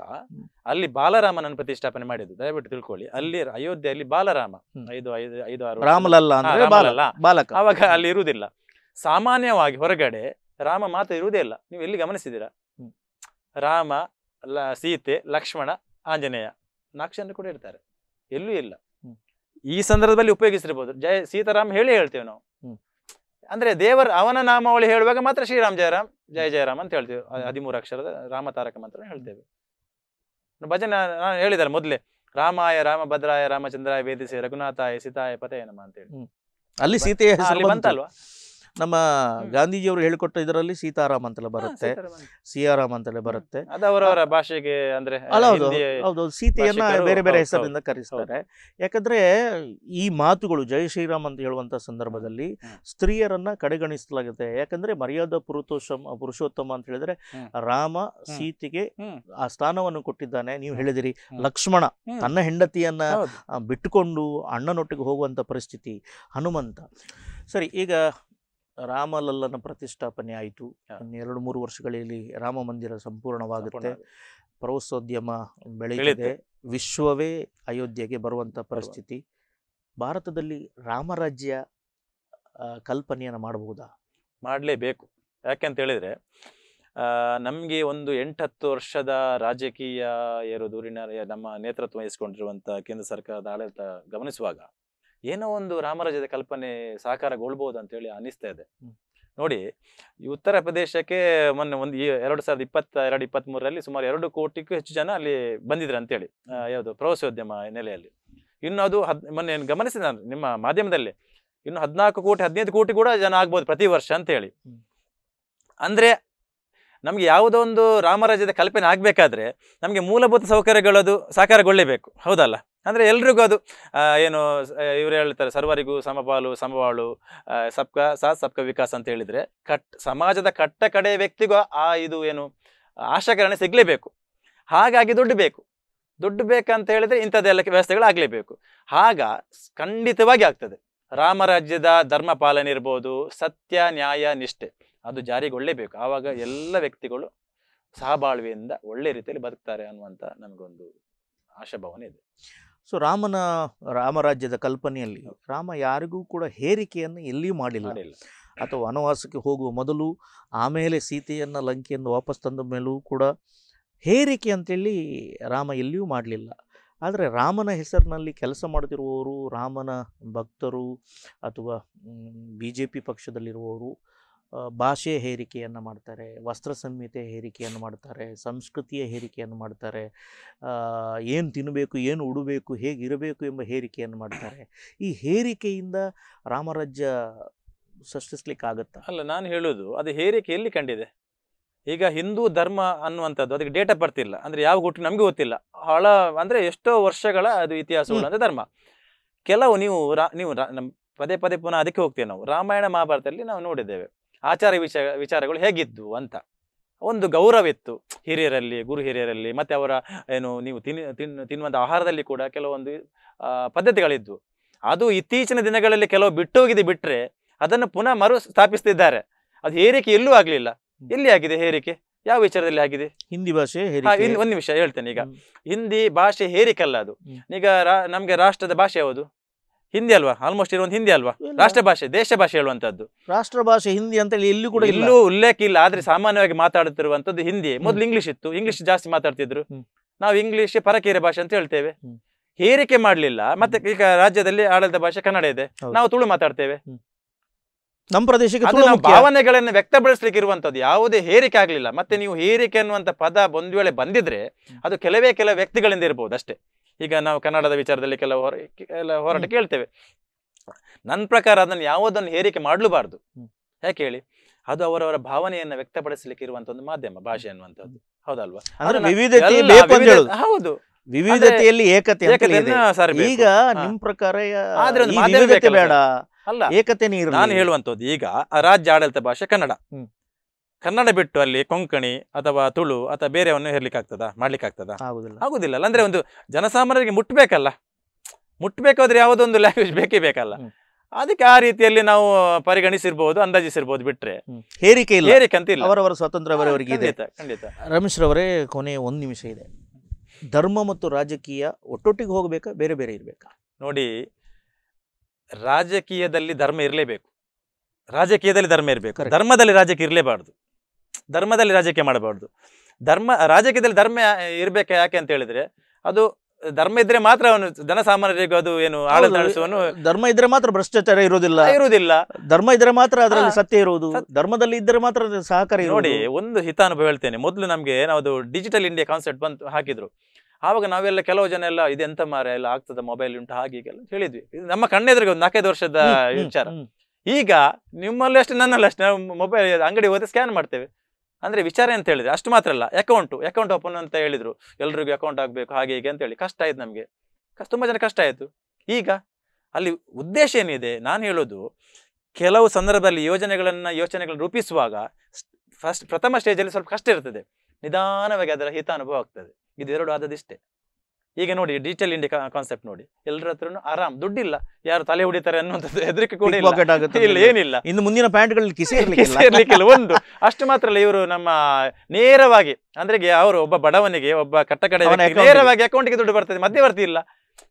[SPEAKER 4] ಅಲ್ಲಿ ಬಾಲರಾಮನನ್ನು ಪ್ರತಿಷ್ಠಾಪನೆ ಮಾಡಿದ್ದು ದಯವಿಟ್ಟು ತಿಳ್ಕೊಳ್ಳಿ. ಅಲ್ಲಿ ಅಯೋಧ್ಯೆಯಲ್ಲಿ ಬಾಲರಾಮ. ಐದು ಐದು ಐದು ಆರು
[SPEAKER 3] ರಾಮಲಲ್ಲ ಬಾಲಕ.
[SPEAKER 4] ಅವಾಗ ಅಲ್ಲಿ ಇರುವುದಿಲ್ಲ. ಸಾಮಾನ್ಯವಾಗಿ ಹೊರಗಡೆ ರಾಮ ಮಾತ್ರ ಇರುವುದೇ ಇಲ್ಲ. ನೀವು ಎಲ್ಲಿ ಗಮನಿಸಿದ್ದೀರಾ? ರಾಮ ಸೀತೆ ಲಕ್ಷ್ಮಣ ಆಂಜನೇಯ ನಾಲ್ಕು ಜನ ಕೂಡ ಇರ್ತಾರೆ. ಎಲ್ಲೂ ಇಲ್ಲ. ಈ ಸಂದರ್ಭದಲ್ಲಿ ಉಪಯೋಗಿಸಿರ್ಬೋದು. ಜಯ ಸೀತಾರಾಮ್ ಹೇಳಿ ಹೇಳ್ತೇವೆ ನಾವು. ಅಂದ್ರೆ ದೇವರ ಅವನ ನಾಮಾವಳಿ ಹೇಳುವಾಗ ಮಾತ್ರ ಶ್ರೀರಾಮ್ ಜಯರಾಮ್ ಜಯ ಜಯರಾಮ್ ಅಂತ ಹೇಳ್ತೇವೆ. ಹದಿಮೂರು ಅಕ್ಷರದ ರಾಮ ತಾರಕ ಮಂತ್ರ ಹೇಳ್ತೇವೆ. ಭಜನೆ ನಾನು ಹೇಳಿದ್ದಾರೆ ಮೊದಲೇ. ರಾಮಾಯ ರಾಮಭದ್ರಾಯ ರಾಮಚಂದ್ರಾಯ ವೇದಿಸಿ ರಘುನಾಥಾಯ ಸೀತಾಯ ಪತೇ ನಮ ಅಂತ ಹೇಳಿ.
[SPEAKER 3] ಅಲ್ಲಿ ಸೀತೆಯ
[SPEAKER 4] ಬಂತಲ್ವಾ?
[SPEAKER 3] ನಮ್ಮ ಗಾಂಧೀಜಿಯವರು ಹೇಳಿಕೊಟ್ಟ ಇದರಲ್ಲಿ ಸೀತಾರಾಮ್ ಅಂತಲೇ ಬರುತ್ತೆ. ಸಿಯಾರಾಮ್ ಅಂತಲೇ ಬರುತ್ತೆ.
[SPEAKER 4] ಅದು ಅವರವರ ಭಾಷೆಗೆ ಅಂದ್ರೆ
[SPEAKER 3] ಅಲ್ಲ ಹೌದು
[SPEAKER 4] ಹೌದು
[SPEAKER 3] ಸೀತೆಯನ್ನ ಬೇರೆ ಬೇರೆ
[SPEAKER 4] ಹೆಸರಿಂದ
[SPEAKER 3] ಹೆಸರಿನಿಂದ ಕರೆಸ್ತಾರೆ. ಯಾಕಂದ್ರೆ ಈ ಮಾತುಗಳು ಜಯ ಶ್ರೀರಾಮ್ ಅಂತ ಹೇಳುವಂತ ಸಂದರ್ಭದಲ್ಲಿ ಸ್ತ್ರೀಯರನ್ನ ಕಡೆಗಣಿಸಲಾಗುತ್ತೆ. ಯಾಕಂದ್ರೆ ಮರ್ಯಾದ ಪುರುಷೋತ್ತಮ ಪುರುಷೋತ್ತಮ ಅಂತ ಹೇಳಿದ್ರೆ ರಾಮ ಸೀತೆಗೆ ಆ ಸ್ಥಾನವನ್ನು ಕೊಟ್ಟಿದ್ದಾನೆ. ನೀವು ಹೇಳಿದಿರಿ ಲಕ್ಷ್ಮಣ. ತನ್ನ ಹೆಂಡತಿಯನ್ನ. ಬಿಟ್ಟುಕೊಂಡು ಅಣ್ಣನೊಟ್ಟಿಗೆ ಹೋಗುವಂತ ಪರಿಸ್ಥಿತಿ ಹನುಮಂತ. ಸರಿ ಈಗ ರಾಮಲಲ್ಲನ ಪ್ರತಿಷ್ಠಾಪನೆ ಆಯಿತು. ಎರಡು ಮೂರು ವರ್ಷಗಳಲ್ಲಿ ರಾಮ ಮಂದಿರ ಸಂಪೂರ್ಣವಾಗುತ್ತೆ
[SPEAKER 4] ಸಂಪೂರ್ಣ.
[SPEAKER 3] ಪ್ರವಾಸೋದ್ಯಮ
[SPEAKER 4] ಬೆಳೆಯುತ್ತೆ.
[SPEAKER 3] ವಿಶ್ವವೇ ಅಯೋಧ್ಯೆಗೆ ಬರುವಂಥ ಪರಿಸ್ಥಿತಿ ಭಾರತದಲ್ಲಿ ರಾಮರಾಜ್ಯ ಕಲ್ಪನೆಯನ್ನು ಮಾಡಬಹುದಾ
[SPEAKER 4] ಮಾಡಲೇಬೇಕು ಯಾಕೆಂತ ಹೇಳಿದ್ರೆ ನಮ್ಗೆ ಒಂದು ಎಂಟತ್ತು ವರ್ಷದ ರಾಜಕೀಯ ಏರು ದೂರಿನ ನಮ್ಮ ನೇತೃತ್ವ ವಹಿಸಿಕೊಂಡಿರುವಂಥ ಕೇಂದ್ರ ಸರ್ಕಾರದ ಆಡಳಿತ ಗಮನಿಸುವಾಗ ಏನೋ ಒಂದು ರಾಮರಾಜ್ಯದ ಕಲ್ಪನೆ ಸಾಕಾರಗೊಳ್ಬಹುದು ಅಂತ ಹೇಳಿ ಅನಿಸ್ತಾ ಇದೆ ನೋಡಿ ಈ ಉತ್ತರ ಪ್ರದೇಶಕ್ಕೆ ಮೊನ್ನೆ ಒಂದು ಎರಡು ಸಾವಿರದ ಇಪ್ಪತ್ತ ಎರಡು ಇಪ್ಪತ್ತ್ ಮೂರರಲ್ಲಿ ಸುಮಾರು ಎರಡು ಕೋಟಿಗೂ ಹೆಚ್ಚು ಜನ ಅಲ್ಲಿ ಬಂದಿದ್ರು ಅಂತೇಳಿ ಯಾವುದು ಪ್ರವಾಸೋದ್ಯಮ ನೆಲೆಯಲ್ಲಿ. ಇನ್ನು ಅದು ಹದ್ ಮೊನ್ನೆ ಗಮನಿಸಿದ ನಾನು ನಿಮ್ಮ ಮಾಧ್ಯಮದಲ್ಲಿ ಇನ್ನು ಹದಿನಾಲ್ಕು ಕೋಟಿ ಹದಿನೈದು ಕೋಟಿ ಕೂಡ ಜನ ಆಗ್ಬೋದು ಪ್ರತಿ ವರ್ಷ ಅಂತ ಹೇಳಿ
[SPEAKER 3] ಹ್ಮ್.
[SPEAKER 4] ಅಂದ್ರೆ ನಮ್ಗೆ ಯಾವುದೋ ಒಂದು ರಾಮರಾಜ್ಯದ ಕಲ್ಪನೆ ಆಗಬೇಕಾದ್ರೆ ನಮಗೆ ಮೂಲಭೂತ ಸೌಕರ್ಯಗಳದು ಸಾಕಾರಗೊಳ್ಳೇಬೇಕು ಹೌದಲ್ಲ? ಅಂದ್ರೆ ಎಲ್ರಿಗೂ ಅದು ಏನು ಇವರು ಹೇಳ್ತಾರೆ ಸರ್ವರಿಗೂ ಸಮಪಾಲು ಸಮಬಾಳು ಆ, ಸಬ್ಕ ಸಾ ಸಬ್ಕ ವಿಕಾಸ್ ಅಂತ ಹೇಳಿದರೆ ಕಟ್ ಸಮಾಜದ ಕಟ್ಟ ಕಡೆ ವ್ಯಕ್ತಿಗೂ ಆ ಇದು ಏನು ಆಶಾಕರಣೆ ಸಿಗಲೇಬೇಕು. ಹಾಗಾಗಿ ದುಡ್ಡು ಬೇಕು. ದುಡ್ಡು ಬೇಕಂತ ಹೇಳಿದರೆ ಇಂಥದ್ದೆಲ್ಲ ವ್ಯವಸ್ಥೆಗಳು ಆಗಲೇಬೇಕು. ಆಗ ಖಂಡಿತವಾಗಿ ಆಗ್ತದೆ. ರಾಮರಾಜ್ಯದ ಧರ್ಮ ಪಾಲನೆ ಇರ್ಬೋದು ಸತ್ಯ ನ್ಯಾಯ ನಿಷ್ಠೆ ಅದು ಜಾರಿಗೊಳ್ಳೇಬೇಕು ಆವಾಗ ಎಲ್ಲ ವ್ಯಕ್ತಿಗಳು ಸಹಬಾಳ್ವೆಯಿಂದ ಒಳ್ಳೆ ರೀತಿಯಲ್ಲಿ ಬದುಕ್ತಾರೆ ಅನ್ನುವಂಥ ನಮಗೊಂದು ಆಶಾಭಾವನೆ ಇದೆ.
[SPEAKER 3] ಸೊ ರಾಮನ ರಾಮರಾಜ್ಯದ ಕಲ್ಪನೆಯಲ್ಲಿ ರಾಮ ಯಾರಿಗೂ ಕೂಡ ಹೇರಿಕೆಯನ್ನು ಎಲ್ಲಿಯೂ ಮಾಡಿಲ್ಲ. ಅಥವಾ ವನವಾಸಕ್ಕೆ ಹೋಗುವ ಮೊದಲು ಆಮೇಲೆ ಸೀತೆಯನ್ನು ಲಂಕೆಯನ್ನು ವಾಪಸ್ ತಂದ ಮೇಲೂ ಕೂಡ ಹೇರಿಕೆ ಅಂತೇಳಿ ರಾಮ ಎಲ್ಲಿಯೂ ಮಾಡಲಿಲ್ಲ. ಆದರೆ ರಾಮನ ಹೆಸರಿನಲ್ಲಿ ಕೆಲಸ ಮಾಡುತ್ತಿರುವವರು ರಾಮನ ಭಕ್ತರು ಅಥವಾ ಬಿ ಜೆ ಪಿ ಪಕ್ಷದಲ್ಲಿರುವವರು ಆ, ಭಾಷೆಯ ಹೇರಿಕೆಯನ್ನು ಮಾಡ್ತಾರೆ ವಸ್ತ್ರ ಸಂಹಿತೆ ಹೇರಿಕೆಯನ್ನು ಮಾಡ್ತಾರೆ ಸಂಸ್ಕೃತಿಯ ಹೇರಿಕೆಯನ್ನು ಮಾಡ್ತಾರೆ ಏನು ತಿನ್ನಬೇಕು ಏನು ಉಡಬೇಕು ಹೇಗಿರಬೇಕು ಎಂಬ ಹೇರಿಕೆಯನ್ನು ಮಾಡ್ತಾರೆ. ಈ ಹೇರಿಕೆಯಿಂದ ರಾಮರಾಜ್ಯ ಸೃಷ್ಟಿಸ್ಲಿಕ್ಕಾಗತ್ತಾ
[SPEAKER 4] ಅಲ್ಲ ನಾನು ಹೇಳೋದು ಅದು ಹೇರಿಕೆ ಎಲ್ಲಿ ಕಂಡಿದೆ. ಈಗ ಹಿಂದೂ ಧರ್ಮ ಅನ್ನುವಂಥದ್ದು ಅದಕ್ಕೆ ಡೇಟ್ ಆಫ್ ಬರ್ತಿಲ್ಲ ಅಂದರೆ ಅಂದ್ರೆ ಯಾವ ಗುಟ್ಟು ನಮಗೆ ಗೊತ್ತಿಲ್ಲ. ಹಳ ಅಂದರೆ ಎಷ್ಟೋ ವರ್ಷಗಳ ಅದು ಇತಿಹಾಸಗಳು ಧರ್ಮ. ಕೆಲವು ನೀವು ರಾ- ನೀವು ರಾ- ನಮ್ಮ ಪದೇ ಪದೇ ಪುನಃ ಅದಕ್ಕೆ ಹೋಗ್ತೇವೆ ನಾವು. ರಾಮಾಯಣ ಮಹಾಭಾರತದಲ್ಲಿ ನಾವು ನೋಡಿದ್ದೇವೆ. ಆಚಾರ ವಿಚಾರ ವಿಚಾರಗಳು ಹೇಗಿದ್ದು ಅಂತ. ಒಂದು ಗೌರವಿತ್ತು ಹಿರಿಯರಲ್ಲಿ ಗುರು ಹಿರಿಯರಲ್ಲಿ ಮತ್ತೆ ಅವರ ಏನು ನೀವು ತಿನ್ ತಿನ್ ತಿನ್ನುವಂಥ ಆಹಾರದಲ್ಲಿ ಕೂಡ ಕೆಲವೊಂದು ಪದ್ಧತಿಗಳಿದ್ವು. ಅದು ಇತ್ತೀಚಿನ ದಿನಗಳಲ್ಲಿ ಕೆಲವು ಬಿಟ್ಟು ಹೋಗಿದೆ ಬಿಟ್ರೆ ಅದನ್ನು ಪುನಃ ಮರು ಸ್ಥಾಪಿಸ್ತಿದ್ದಾರೆ. ಅದು ಹೇರಿಕೆ ಎಲ್ಲೂ ಆಗಲಿಲ್ಲ. ಎಲ್ಲಿ ಆಗಿದೆ ಹೇರಿಕೆ? ಯಾವ ವಿಚಾರದಲ್ಲಿ ಆಗಿದೆ?
[SPEAKER 3] ಹಿಂದಿ ಭಾಷೆ
[SPEAKER 4] ಒಂದು ನಿಮಿಷ ಹೇಳ್ತೇನೆ ಈಗ. ಹಿಂದಿ ಭಾಷೆ ಹೇರಿಕೆ ಅಲ್ಲ ಅದು. ಈಗ ರಾ- ನಮ್ಗೆ ರಾಷ್ಟ್ರದ ಭಾಷೆ ಯಾವುದು? ಹಿಂದಿ ಅಲ್ವಾ? ಆಲ್ಮೋಸ್ಟ್ ಇರುವಂತ ಹಿಂದಿ ಅಲ್ವಾ. ರಾಷ್ಟ್ರ ಭಾಷೆ ದೇಶ ಭಾಷೆ ಹೇಳುವಂತದ್ದು
[SPEAKER 3] ರಾಷ್ಟ್ರ ಭಾಷೆ ಹಿಂದಿ ಅಂತೇಳಿ ಎಲ್ಲೂ ಕೂಡ ಇಲ್ಲ.
[SPEAKER 4] ಎಲ್ಲೂ ಉಲ್ಲೇಖ ಇಲ್ಲ. ಆದ್ರೆ ಸಾಮಾನ್ಯವಾಗಿ ಮಾತಾಡುತ್ತಿರುವಂತದ್ದು ಹಿಂದಿ. ಮೊದಲು ಇಂಗ್ಲಿಷ್ ಇತ್ತು. ಇಂಗ್ಲಿಷ್ ಜಾಸ್ತಿ ಮಾತಾಡ್ತಿದ್ರು. ನಾವು ಇಂಗ್ಲಿಷ್ ಪರಕೀಯ ಭಾಷೆ ಅಂತ ಹೇಳ್ತೇವೆ. ಹೇರಿಕೆ ಮಾಡ್ಲಿಲ್ಲ. ಮತ್ತೆ ಈಗ ರಾಜ್ಯದಲ್ಲಿ ಆಡಳಿತ ಭಾಷೆ ಕನ್ನಡ ಇದೆ. ನಾವು ತುಳು ಮಾತಾಡ್ತೇವೆ.
[SPEAKER 3] ನಮ್ಮ ಪ್ರದೇಶಕ್ಕೆ.
[SPEAKER 4] ಭಾವನೆಗಳನ್ನು ವ್ಯಕ್ತಪಡಿಸ್ಲಿಕ್ಕೆ ಇರುವಂತದ್ದು ಯಾವುದೇ ಹೇರಿಕೆ ಆಗ್ಲಿಲ್ಲ. ಮತ್ತೆ ನೀವು ಹೇರಿಕೆ ಅನ್ನುವಂತ ಪದ ಒಂದ್ ವೇಳೆ ಬಂದಿದ್ರೆ ಅದು ಕೆಲವೇ ಕೆಲವು ವ್ಯಕ್ತಿಗಳಿಂದ ಇರಬಹುದು ಅಷ್ಟೇ. ಈಗ ನಾವು ಕನ್ನಡದ ವಿಚಾರದಲ್ಲಿ ಕೆಲವು ಹೊರ ಹೋರಾಟ ಕೇಳ್ತೇವೆ. ನನ್ನ ಪ್ರಕಾರ ಅದನ್ನು ಯಾವುದನ್ನು ಹೇರಿಕೆ ಮಾಡಲೂಬಾರ್ದು. ಯಾಕೆ ಹೇಳಿ? ಅದು ಅವರವರ ಭಾವನೆಯನ್ನ ವ್ಯಕ್ತಪಡಿಸಲಿಕ್ಕೆ ಇರುವಂತ ಒಂದು ಮಾಧ್ಯಮ ಭಾಷೆ ಅನ್ನುವಂಥದ್ದು ಹೌದಲ್ವಾ? ಹೌದು.
[SPEAKER 3] ವಿವಿಧತೆಯಲ್ಲಿ ಏಕತೆ. ಈಗ
[SPEAKER 4] ಹಾ.
[SPEAKER 3] ನಿಮ್ ಪ್ರಕಾರ
[SPEAKER 4] ಆದ್ರೆ
[SPEAKER 3] ಬೇಡ.
[SPEAKER 4] ಅಲ್ಲ.
[SPEAKER 3] ಏಕತೆ
[SPEAKER 4] ನಾನು ಹೇಳುವಂಥದ್ದು ಈಗ ಆ ರಾಜ್ಯ ಆಡಳಿತ ಭಾಷೆ ಕನ್ನಡ. ಕನ್ನಡ ಬಿಟ್ಟು ಅಲ್ಲಿ ಕೊಂಕಣಿ ಅಥವಾ ತುಳು ಅಥವಾ ಬೇರೆಯವನ್ನು ಹೇರ್ಲಿಕ್ಕೆ ಮಾಡ್ಲಿಕ್ಕಾಗ್ತದಾ? ಮಾಡ್ಲಿಕ್ಕೆ ಆಗ್ತದ
[SPEAKER 3] ಆಗುದಿಲ್ಲ.
[SPEAKER 4] ಆಗುದಿಲ್ಲ ಅಂದ್ರೆ ಒಂದು ಜನಸಾಮಾನ್ಯರಿಗೆ ಮುಟ್ಬೇಕಲ್ಲ. ಮುಟ್ಬೇಕಾದ್ರೆ ಯಾವುದೊಂದು ಲ್ಯಾಂಗ್ವೇಜ್ ಬೇಕೇ ಬೇಕಲ್ಲ. ಅದಕ್ಕೆ ಆ ರೀತಿಯಲ್ಲಿ ನಾವು ಪರಿಗಣಿಸಿರ್ಬಹುದು ಅಂದಾಜಿಸಿರ್ಬಹುದು ಬಿಟ್ರೆ.
[SPEAKER 3] ಹೇರಿಕೆ ಇಲ್ಲ.
[SPEAKER 4] ಹೇರಿಕೆ ಅಂತ ಇಲ್ಲ.
[SPEAKER 3] ಅವರವರ ಸ್ವಾತಂತ್ರ್ಯ ಅವರವರಿಗೆ ಇದೆ.
[SPEAKER 4] ಖಂಡಿತ ಖಂಡಿತ.
[SPEAKER 3] ರಮೇಶ್ ರವರೇ ಕೊನೆ ಒಂದು ನಿಮಿಷ ಇದೆ. ಧರ್ಮ ಮತ್ತು ರಾಜಕೀಯ ಒಟ್ಟೊಟ್ಟಿಗೆ ಹೋಗಬೇಕಾ ಬೇರೆ ಬೇರೆ ಇರಬೇಕಾ?
[SPEAKER 4] ನೋಡಿ ರಾಜಕೀಯದಲ್ಲಿ ಧರ್ಮ ಇರಲೇಬೇಕು. ರಾಜಕೀಯದಲ್ಲಿ ಧರ್ಮ ಇರಬೇಕು. ಧರ್ಮದಲ್ಲಿ ರಾಜಕೀಯ ಇರಲೇಬಾರ್ದು. ಧರ್ಮದಲ್ಲಿ ರಾಜಕೀಯ ಮಾಡಬಾರ್ದು. ಧರ್ಮ ರಾಜಕೀಯದಲ್ಲಿ ಧರ್ಮ ಇರಬೇಕು ಯಾಕೆ ಅಂತ ಹೇಳಿದ್ರೆ ಅದು ಧರ್ಮ ಇದ್ರೆ ಮಾತ್ರ ಅವನು ಜನಸಾಮಾನ್ಯರಿಗೂ ಅದು ಏನು ಆಡಳಿತ ನಡೆಸುವನು
[SPEAKER 3] ಧರ್ಮ ಇದ್ರೆ ಮಾತ್ರ ಭ್ರಷ್ಟಾಚಾರ ಇರುವುದಿಲ್ಲ.
[SPEAKER 4] ಇರುವುದಿಲ್ಲ.
[SPEAKER 3] ಧರ್ಮ ಇದ್ರೆ ಮಾತ್ರ ಅದರಲ್ಲಿ ಸತ್ಯ ಇರುವುದು. ಧರ್ಮದಲ್ಲಿ ಇದ್ರೆ ಮಾತ್ರ ಸಹಕಾರ
[SPEAKER 4] ನೋಡಿ ಒಂದು ಹಿತಾನುಭವ ಹೇಳ್ತೇನೆ. ಮೊದಲು ನಮಗೆ ನಾವು ಡಿಜಿಟಲ್ ಇಂಡಿಯಾ ಕಾನ್ಸೆಪ್ಟ್ ಬಂತು ಹಾಕಿದ್ರು. ಆವಾಗ ನಾವೆಲ್ಲ ಕೆಲವು ಜನ ಎಲ್ಲ ಇದೆಂತ ಮಾರ? ಎಲ್ಲ ಆಗ್ತದ? ಮೊಬೈಲ್ ಉಂಟು? ಹಾಗೆ ಹೀಗೆಲ್ಲ? ಹೇಳಿದ್ವಿ. ನಮ್ಮ ಕಣ್ಣೆದುರಿಗೆ ಒಂದು ನಾಲ್ಕೈದು ವರ್ಷದ ವಿಚಾರ. ಈಗ ನಿಮ್ಮಲ್ಲಿ ಅಷ್ಟೇ, ನನ್ನಲ್ಲಿ ಅಷ್ಟು ಮೊಬೈಲ್ ಅಂಗಡಿ ಹೋದ್ರೆ ಸ್ಕ್ಯಾನ್ ಮಾಡ್ತೇವೆ. ಅಂದ್ರೆ ವಿಚಾರ ಅಂತ ಹೇಳಿದ್ರೆ ಅಷ್ಟು ಮಾತ್ರ ಅಲ್ಲ ಅಕೌಂಟು ಅಕೌಂಟ್ ಓಪನ್ ಅಂತ ಹೇಳಿದ್ರು. ಎಲ್ರಿಗೂ ಅಕೌಂಟ್ ಆಗಬೇಕು, ಹಾಗೆ ಹೀಗೆ ಅಂತ ಹೇಳಿ. ಕಷ್ಟ ಆಯ್ತು ನಮಗೆ. ಕಷ್ಟ ತುಂಬಾ ಜನ ಕಷ್ಟ ಆಯ್ತು. ಈಗ ಅಲ್ಲಿ ಉದ್ದೇಶ ಏನಿದೆ? ನಾನು ಹೇಳೋದು, ಕೆಲವು ಸಂದರ್ಭದಲ್ಲಿ ಯೋಜನೆಗಳನ್ನ, ಯೋಚನೆಗಳನ್ನ ರೂಪಿಸುವಾಗ ಫಸ್ಟ್ ಪ್ರಥಮ ಸ್ಟೇಜಲ್ಲಿ ಸ್ವಲ್ಪ ಕಷ್ಟ ಇರ್ತದೆ. ನಿಧಾನವಾಗಿ ಅದರ ಹಿತಾನುಭವ ಆಗ್ತದೆ. ಇದೆರಡು ಆದದಿಷ್ಟೇ ಈಗ ನೋಡಿ ಡಿಜಿಟಲ್ ಇಂಡಿಯಾ ಕಾನ್ಸೆಪ್ಟ್ ನೋಡಿ. ಎಲ್ಲರ ಹತ್ರನು ಆರಾಮ್. ದುಡ್ಡಿಲ್ಲ. ಯಾರು ತಲೆ ಹೊಡಿತಾರೆ ಅನ್ನುವಂಥದ್ದು ಹೆದರಿಕೆ ಕೂಡ ಇಲ್ಲ. ಏನಿಲ್ಲ.
[SPEAKER 3] ಇನ್ನು ಮುಂದಿನ ಪ್ಯಾಂಟ್ಗಳಲ್ಲಿ ಕಿಸೆ ಇರ್ಲಿಕ್ಕಿಲ್ಲ.
[SPEAKER 4] ಒಂದು ಅಷ್ಟು ಮಾತ್ರ ಅಲ್ಲ ಇವರು ನಮ್ಮ ನೇರವಾಗಿ ಅಂದ್ರೆ ಅವರು ಒಬ್ಬ ಬಡವನಿಗೆ ಒಬ್ಬ ಕಟ್ಟಕಡೆ. ನೇರವಾಗಿ ಅಕೌಂಟ್ಗೆ ದುಡ್ಡು ಬರ್ತದೆ. ಮಧ್ಯವರ್ತಿ ಇಲ್ಲ.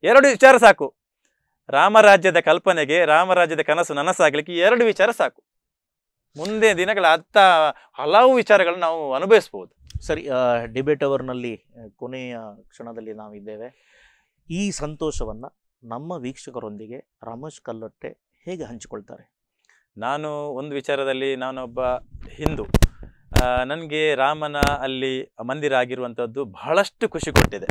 [SPEAKER 4] ಎರಡು ವಿಚಾರ ಸಾಕು. ರಾಮರಾಜ್ಯದ ಕಲ್ಪನೆಗೆ ರಾಮರಾಜ್ಯದ ಕನಸು ನನಸಾಗ್ಲಿಕ್ಕೆ ಎರಡು ವಿಚಾರ ಸಾಕು. ಮುಂದೆ ದಿನಗಳ ಅತ್ತ ಹಲವು ವಿಚಾರಗಳನ್ನು ನಾವು ಅನುಭವಿಸ್ಬೋದು.
[SPEAKER 3] ಸರಿ ಡಿಬೇಟ್ ಅವರ್ನಲ್ಲಿ ಕೊನೆಯ ಕ್ಷಣದಲ್ಲಿ ನಾವಿದ್ದೇವೆ. ಈ ಸಂತೋಷವನ್ನ ನಮ್ಮ ವೀಕ್ಷಕರೊಂದಿಗೆ ರಮೇಶ್ ಕಲ್ಲೊಟ್ಟೆ ಹೇಗೆ ಹಂಚಿಕೊಳ್ತಾರೆ?
[SPEAKER 4] ನಾನು ಒಂದು ವಿಚಾರದಲ್ಲಿ ನಾನೊಬ್ಬ ಹಿಂದೂ. ನನಗೆ ರಾಮನ ಅಲ್ಲಿ ಮಂದಿರ ಆಗಿರುವಂಥದ್ದು ಬಹಳಷ್ಟು ಖುಷಿ ಕೊಟ್ಟಿದೆ.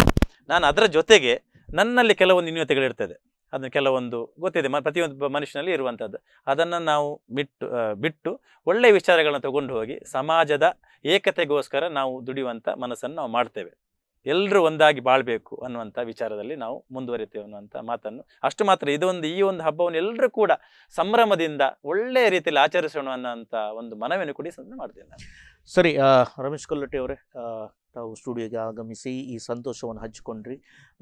[SPEAKER 4] ನಾನು ಅದರ ಜೊತೆಗೆ ನನ್ನಲ್ಲಿ ಕೆಲವೊಂದು ನ್ಯೂನತೆಗಳಿರ್ತದೆ. ಅದನ್ನು ಕೆಲವೊಂದು ಗೊತ್ತಿದೆ. ಮ, ಪ್ರತಿಯೊಂದು ಮನುಷ್ಯನಲ್ಲಿ ಇರುವಂಥದ್ದು ಅದನ್ನು ನಾವು ಬಿಟ್ಟು ಬಿಟ್ಟು ಒಳ್ಳೆಯ ವಿಚಾರಗಳನ್ನು ತಗೊಂಡು ಹೋಗಿ ಸಮಾಜದ ಏಕತೆಗೋಸ್ಕರ ನಾವು ದುಡಿಯುವಂಥ ಮನಸ್ಸನ್ನು ನಾವು ಮಾಡ್ತೇವೆ. ಎಲ್ಲರೂ ಒಂದಾಗಿ ಬಾಳ್ಬೇಕು ಅನ್ನುವಂಥ ವಿಚಾರದಲ್ಲಿ ನಾವು ಮುಂದುವರಿತೇವೆ ಅನ್ನುವಂಥ ಮಾತನ್ನು ಅಷ್ಟು ಮಾತ್ರ. ಇದೊಂದು ಈ ಒಂದು ಹಬ್ಬವನ್ನು ಎಲ್ಲರೂ ಕೂಡ ಸಂಭ್ರಮದಿಂದ ಒಳ್ಳೆಯ ರೀತಿಯಲ್ಲಿ ಆಚರಿಸೋಣ ಅನ್ನೋಂಥ ಒಂದು ಮನವಿಯನ್ನು ಕೂಡ ಮಾಡ್ತೇನೆ ನಾನು.
[SPEAKER 3] ಸರಿ ರಮೇಶ್ ಕೊಲ್ಲಟ್ಟಿ ಅವರೇ ತಾವು ಸ್ಟುಡಿಯೋಗೆ ಆಗಮಿಸಿ ಈ ಸಂತೋಷವನ್ನು ಹಚ್ಚಿಕೊಂಡ್ರಿ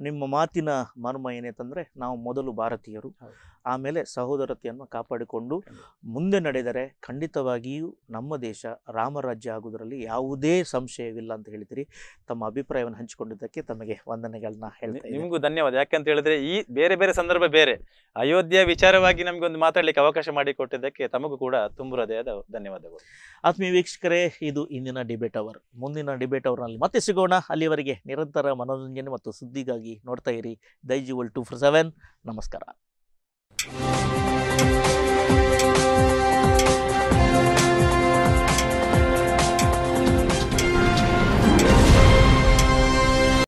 [SPEAKER 3] ನಿಮ್ಮ ಮಾತಿನ ಮರ್ಮ ಏನೈತಂದರೆ ನಾವು ಮೊದಲು ಭಾರತೀಯರು. ಆಮೇಲೆ ಸಹೋದರತೆಯನ್ನು ಕಾಪಾಡಿಕೊಂಡು ಮುಂದೆ ನಡೆದರೆ ಖಂಡಿತವಾಗಿಯೂ ನಮ್ಮ ದೇಶ ರಾಮರಾಜ್ಯ ಆಗುವುದರಲ್ಲಿ ಯಾವುದೇ ಸಂಶಯವಿಲ್ಲ ಅಂತ ಹೇಳಿದಿರಿ. ತಮ್ಮ ಅಭಿಪ್ರಾಯವನ್ನು ಹಂಚಿಕೊಂಡಿದ್ದಕ್ಕೆ ತಮಗೆ ವಂದನೆಗಳನ್ನ ಹೇಳ್ತಾ ಇದ್ದೀನಿ.
[SPEAKER 4] ನಿಮಗೂ ಧನ್ಯವಾದ. ಯಾಕಂತ ಹೇಳಿದ್ರೆ ಈ ಬೇರೆ ಬೇರೆ ಸಂದರ್ಭ ಬೇರೆ. ಅಯೋಧ್ಯೆ ವಿಚಾರವಾಗಿ ನಮಗೆ ಒಂದು ಮಾತಾಡಲಿಕ್ಕೆ ಅವಕಾಶ ಮಾಡಿಕೊಟ್ಟಿದ್ದಕ್ಕೆ ತಮಗೂ ಕೂಡ ತುಂಬ ಹೃದಯದ ಧನ್ಯವಾದಗಳು.
[SPEAKER 3] ಆತ್ಮೀಯ ವೀಕ್ಷಕರೇ ಇದು ಇಂದಿನ ಡಿಬೇಟ್ ಅವರ್. ಮುಂದಿನ ಡಿಬೇಟ್ ಅವರ್ನಲ್ಲಿ ಮತ್ತೆ ಸಿಗೋಣ. ಅಲ್ಲಿವರೆಗೆ ನಿರಂತರ ಮನೋರಂಜನೆ ಮತ್ತು ಸುದ್ದಿಗಾಗಿ ನೋಡ್ತಾ ಇರಿ. ದೈಜಿ ಒಲ್ ಟು ಫೋರ್ ಸೆವೆನ್. ನಮಸ್ಕಾರ.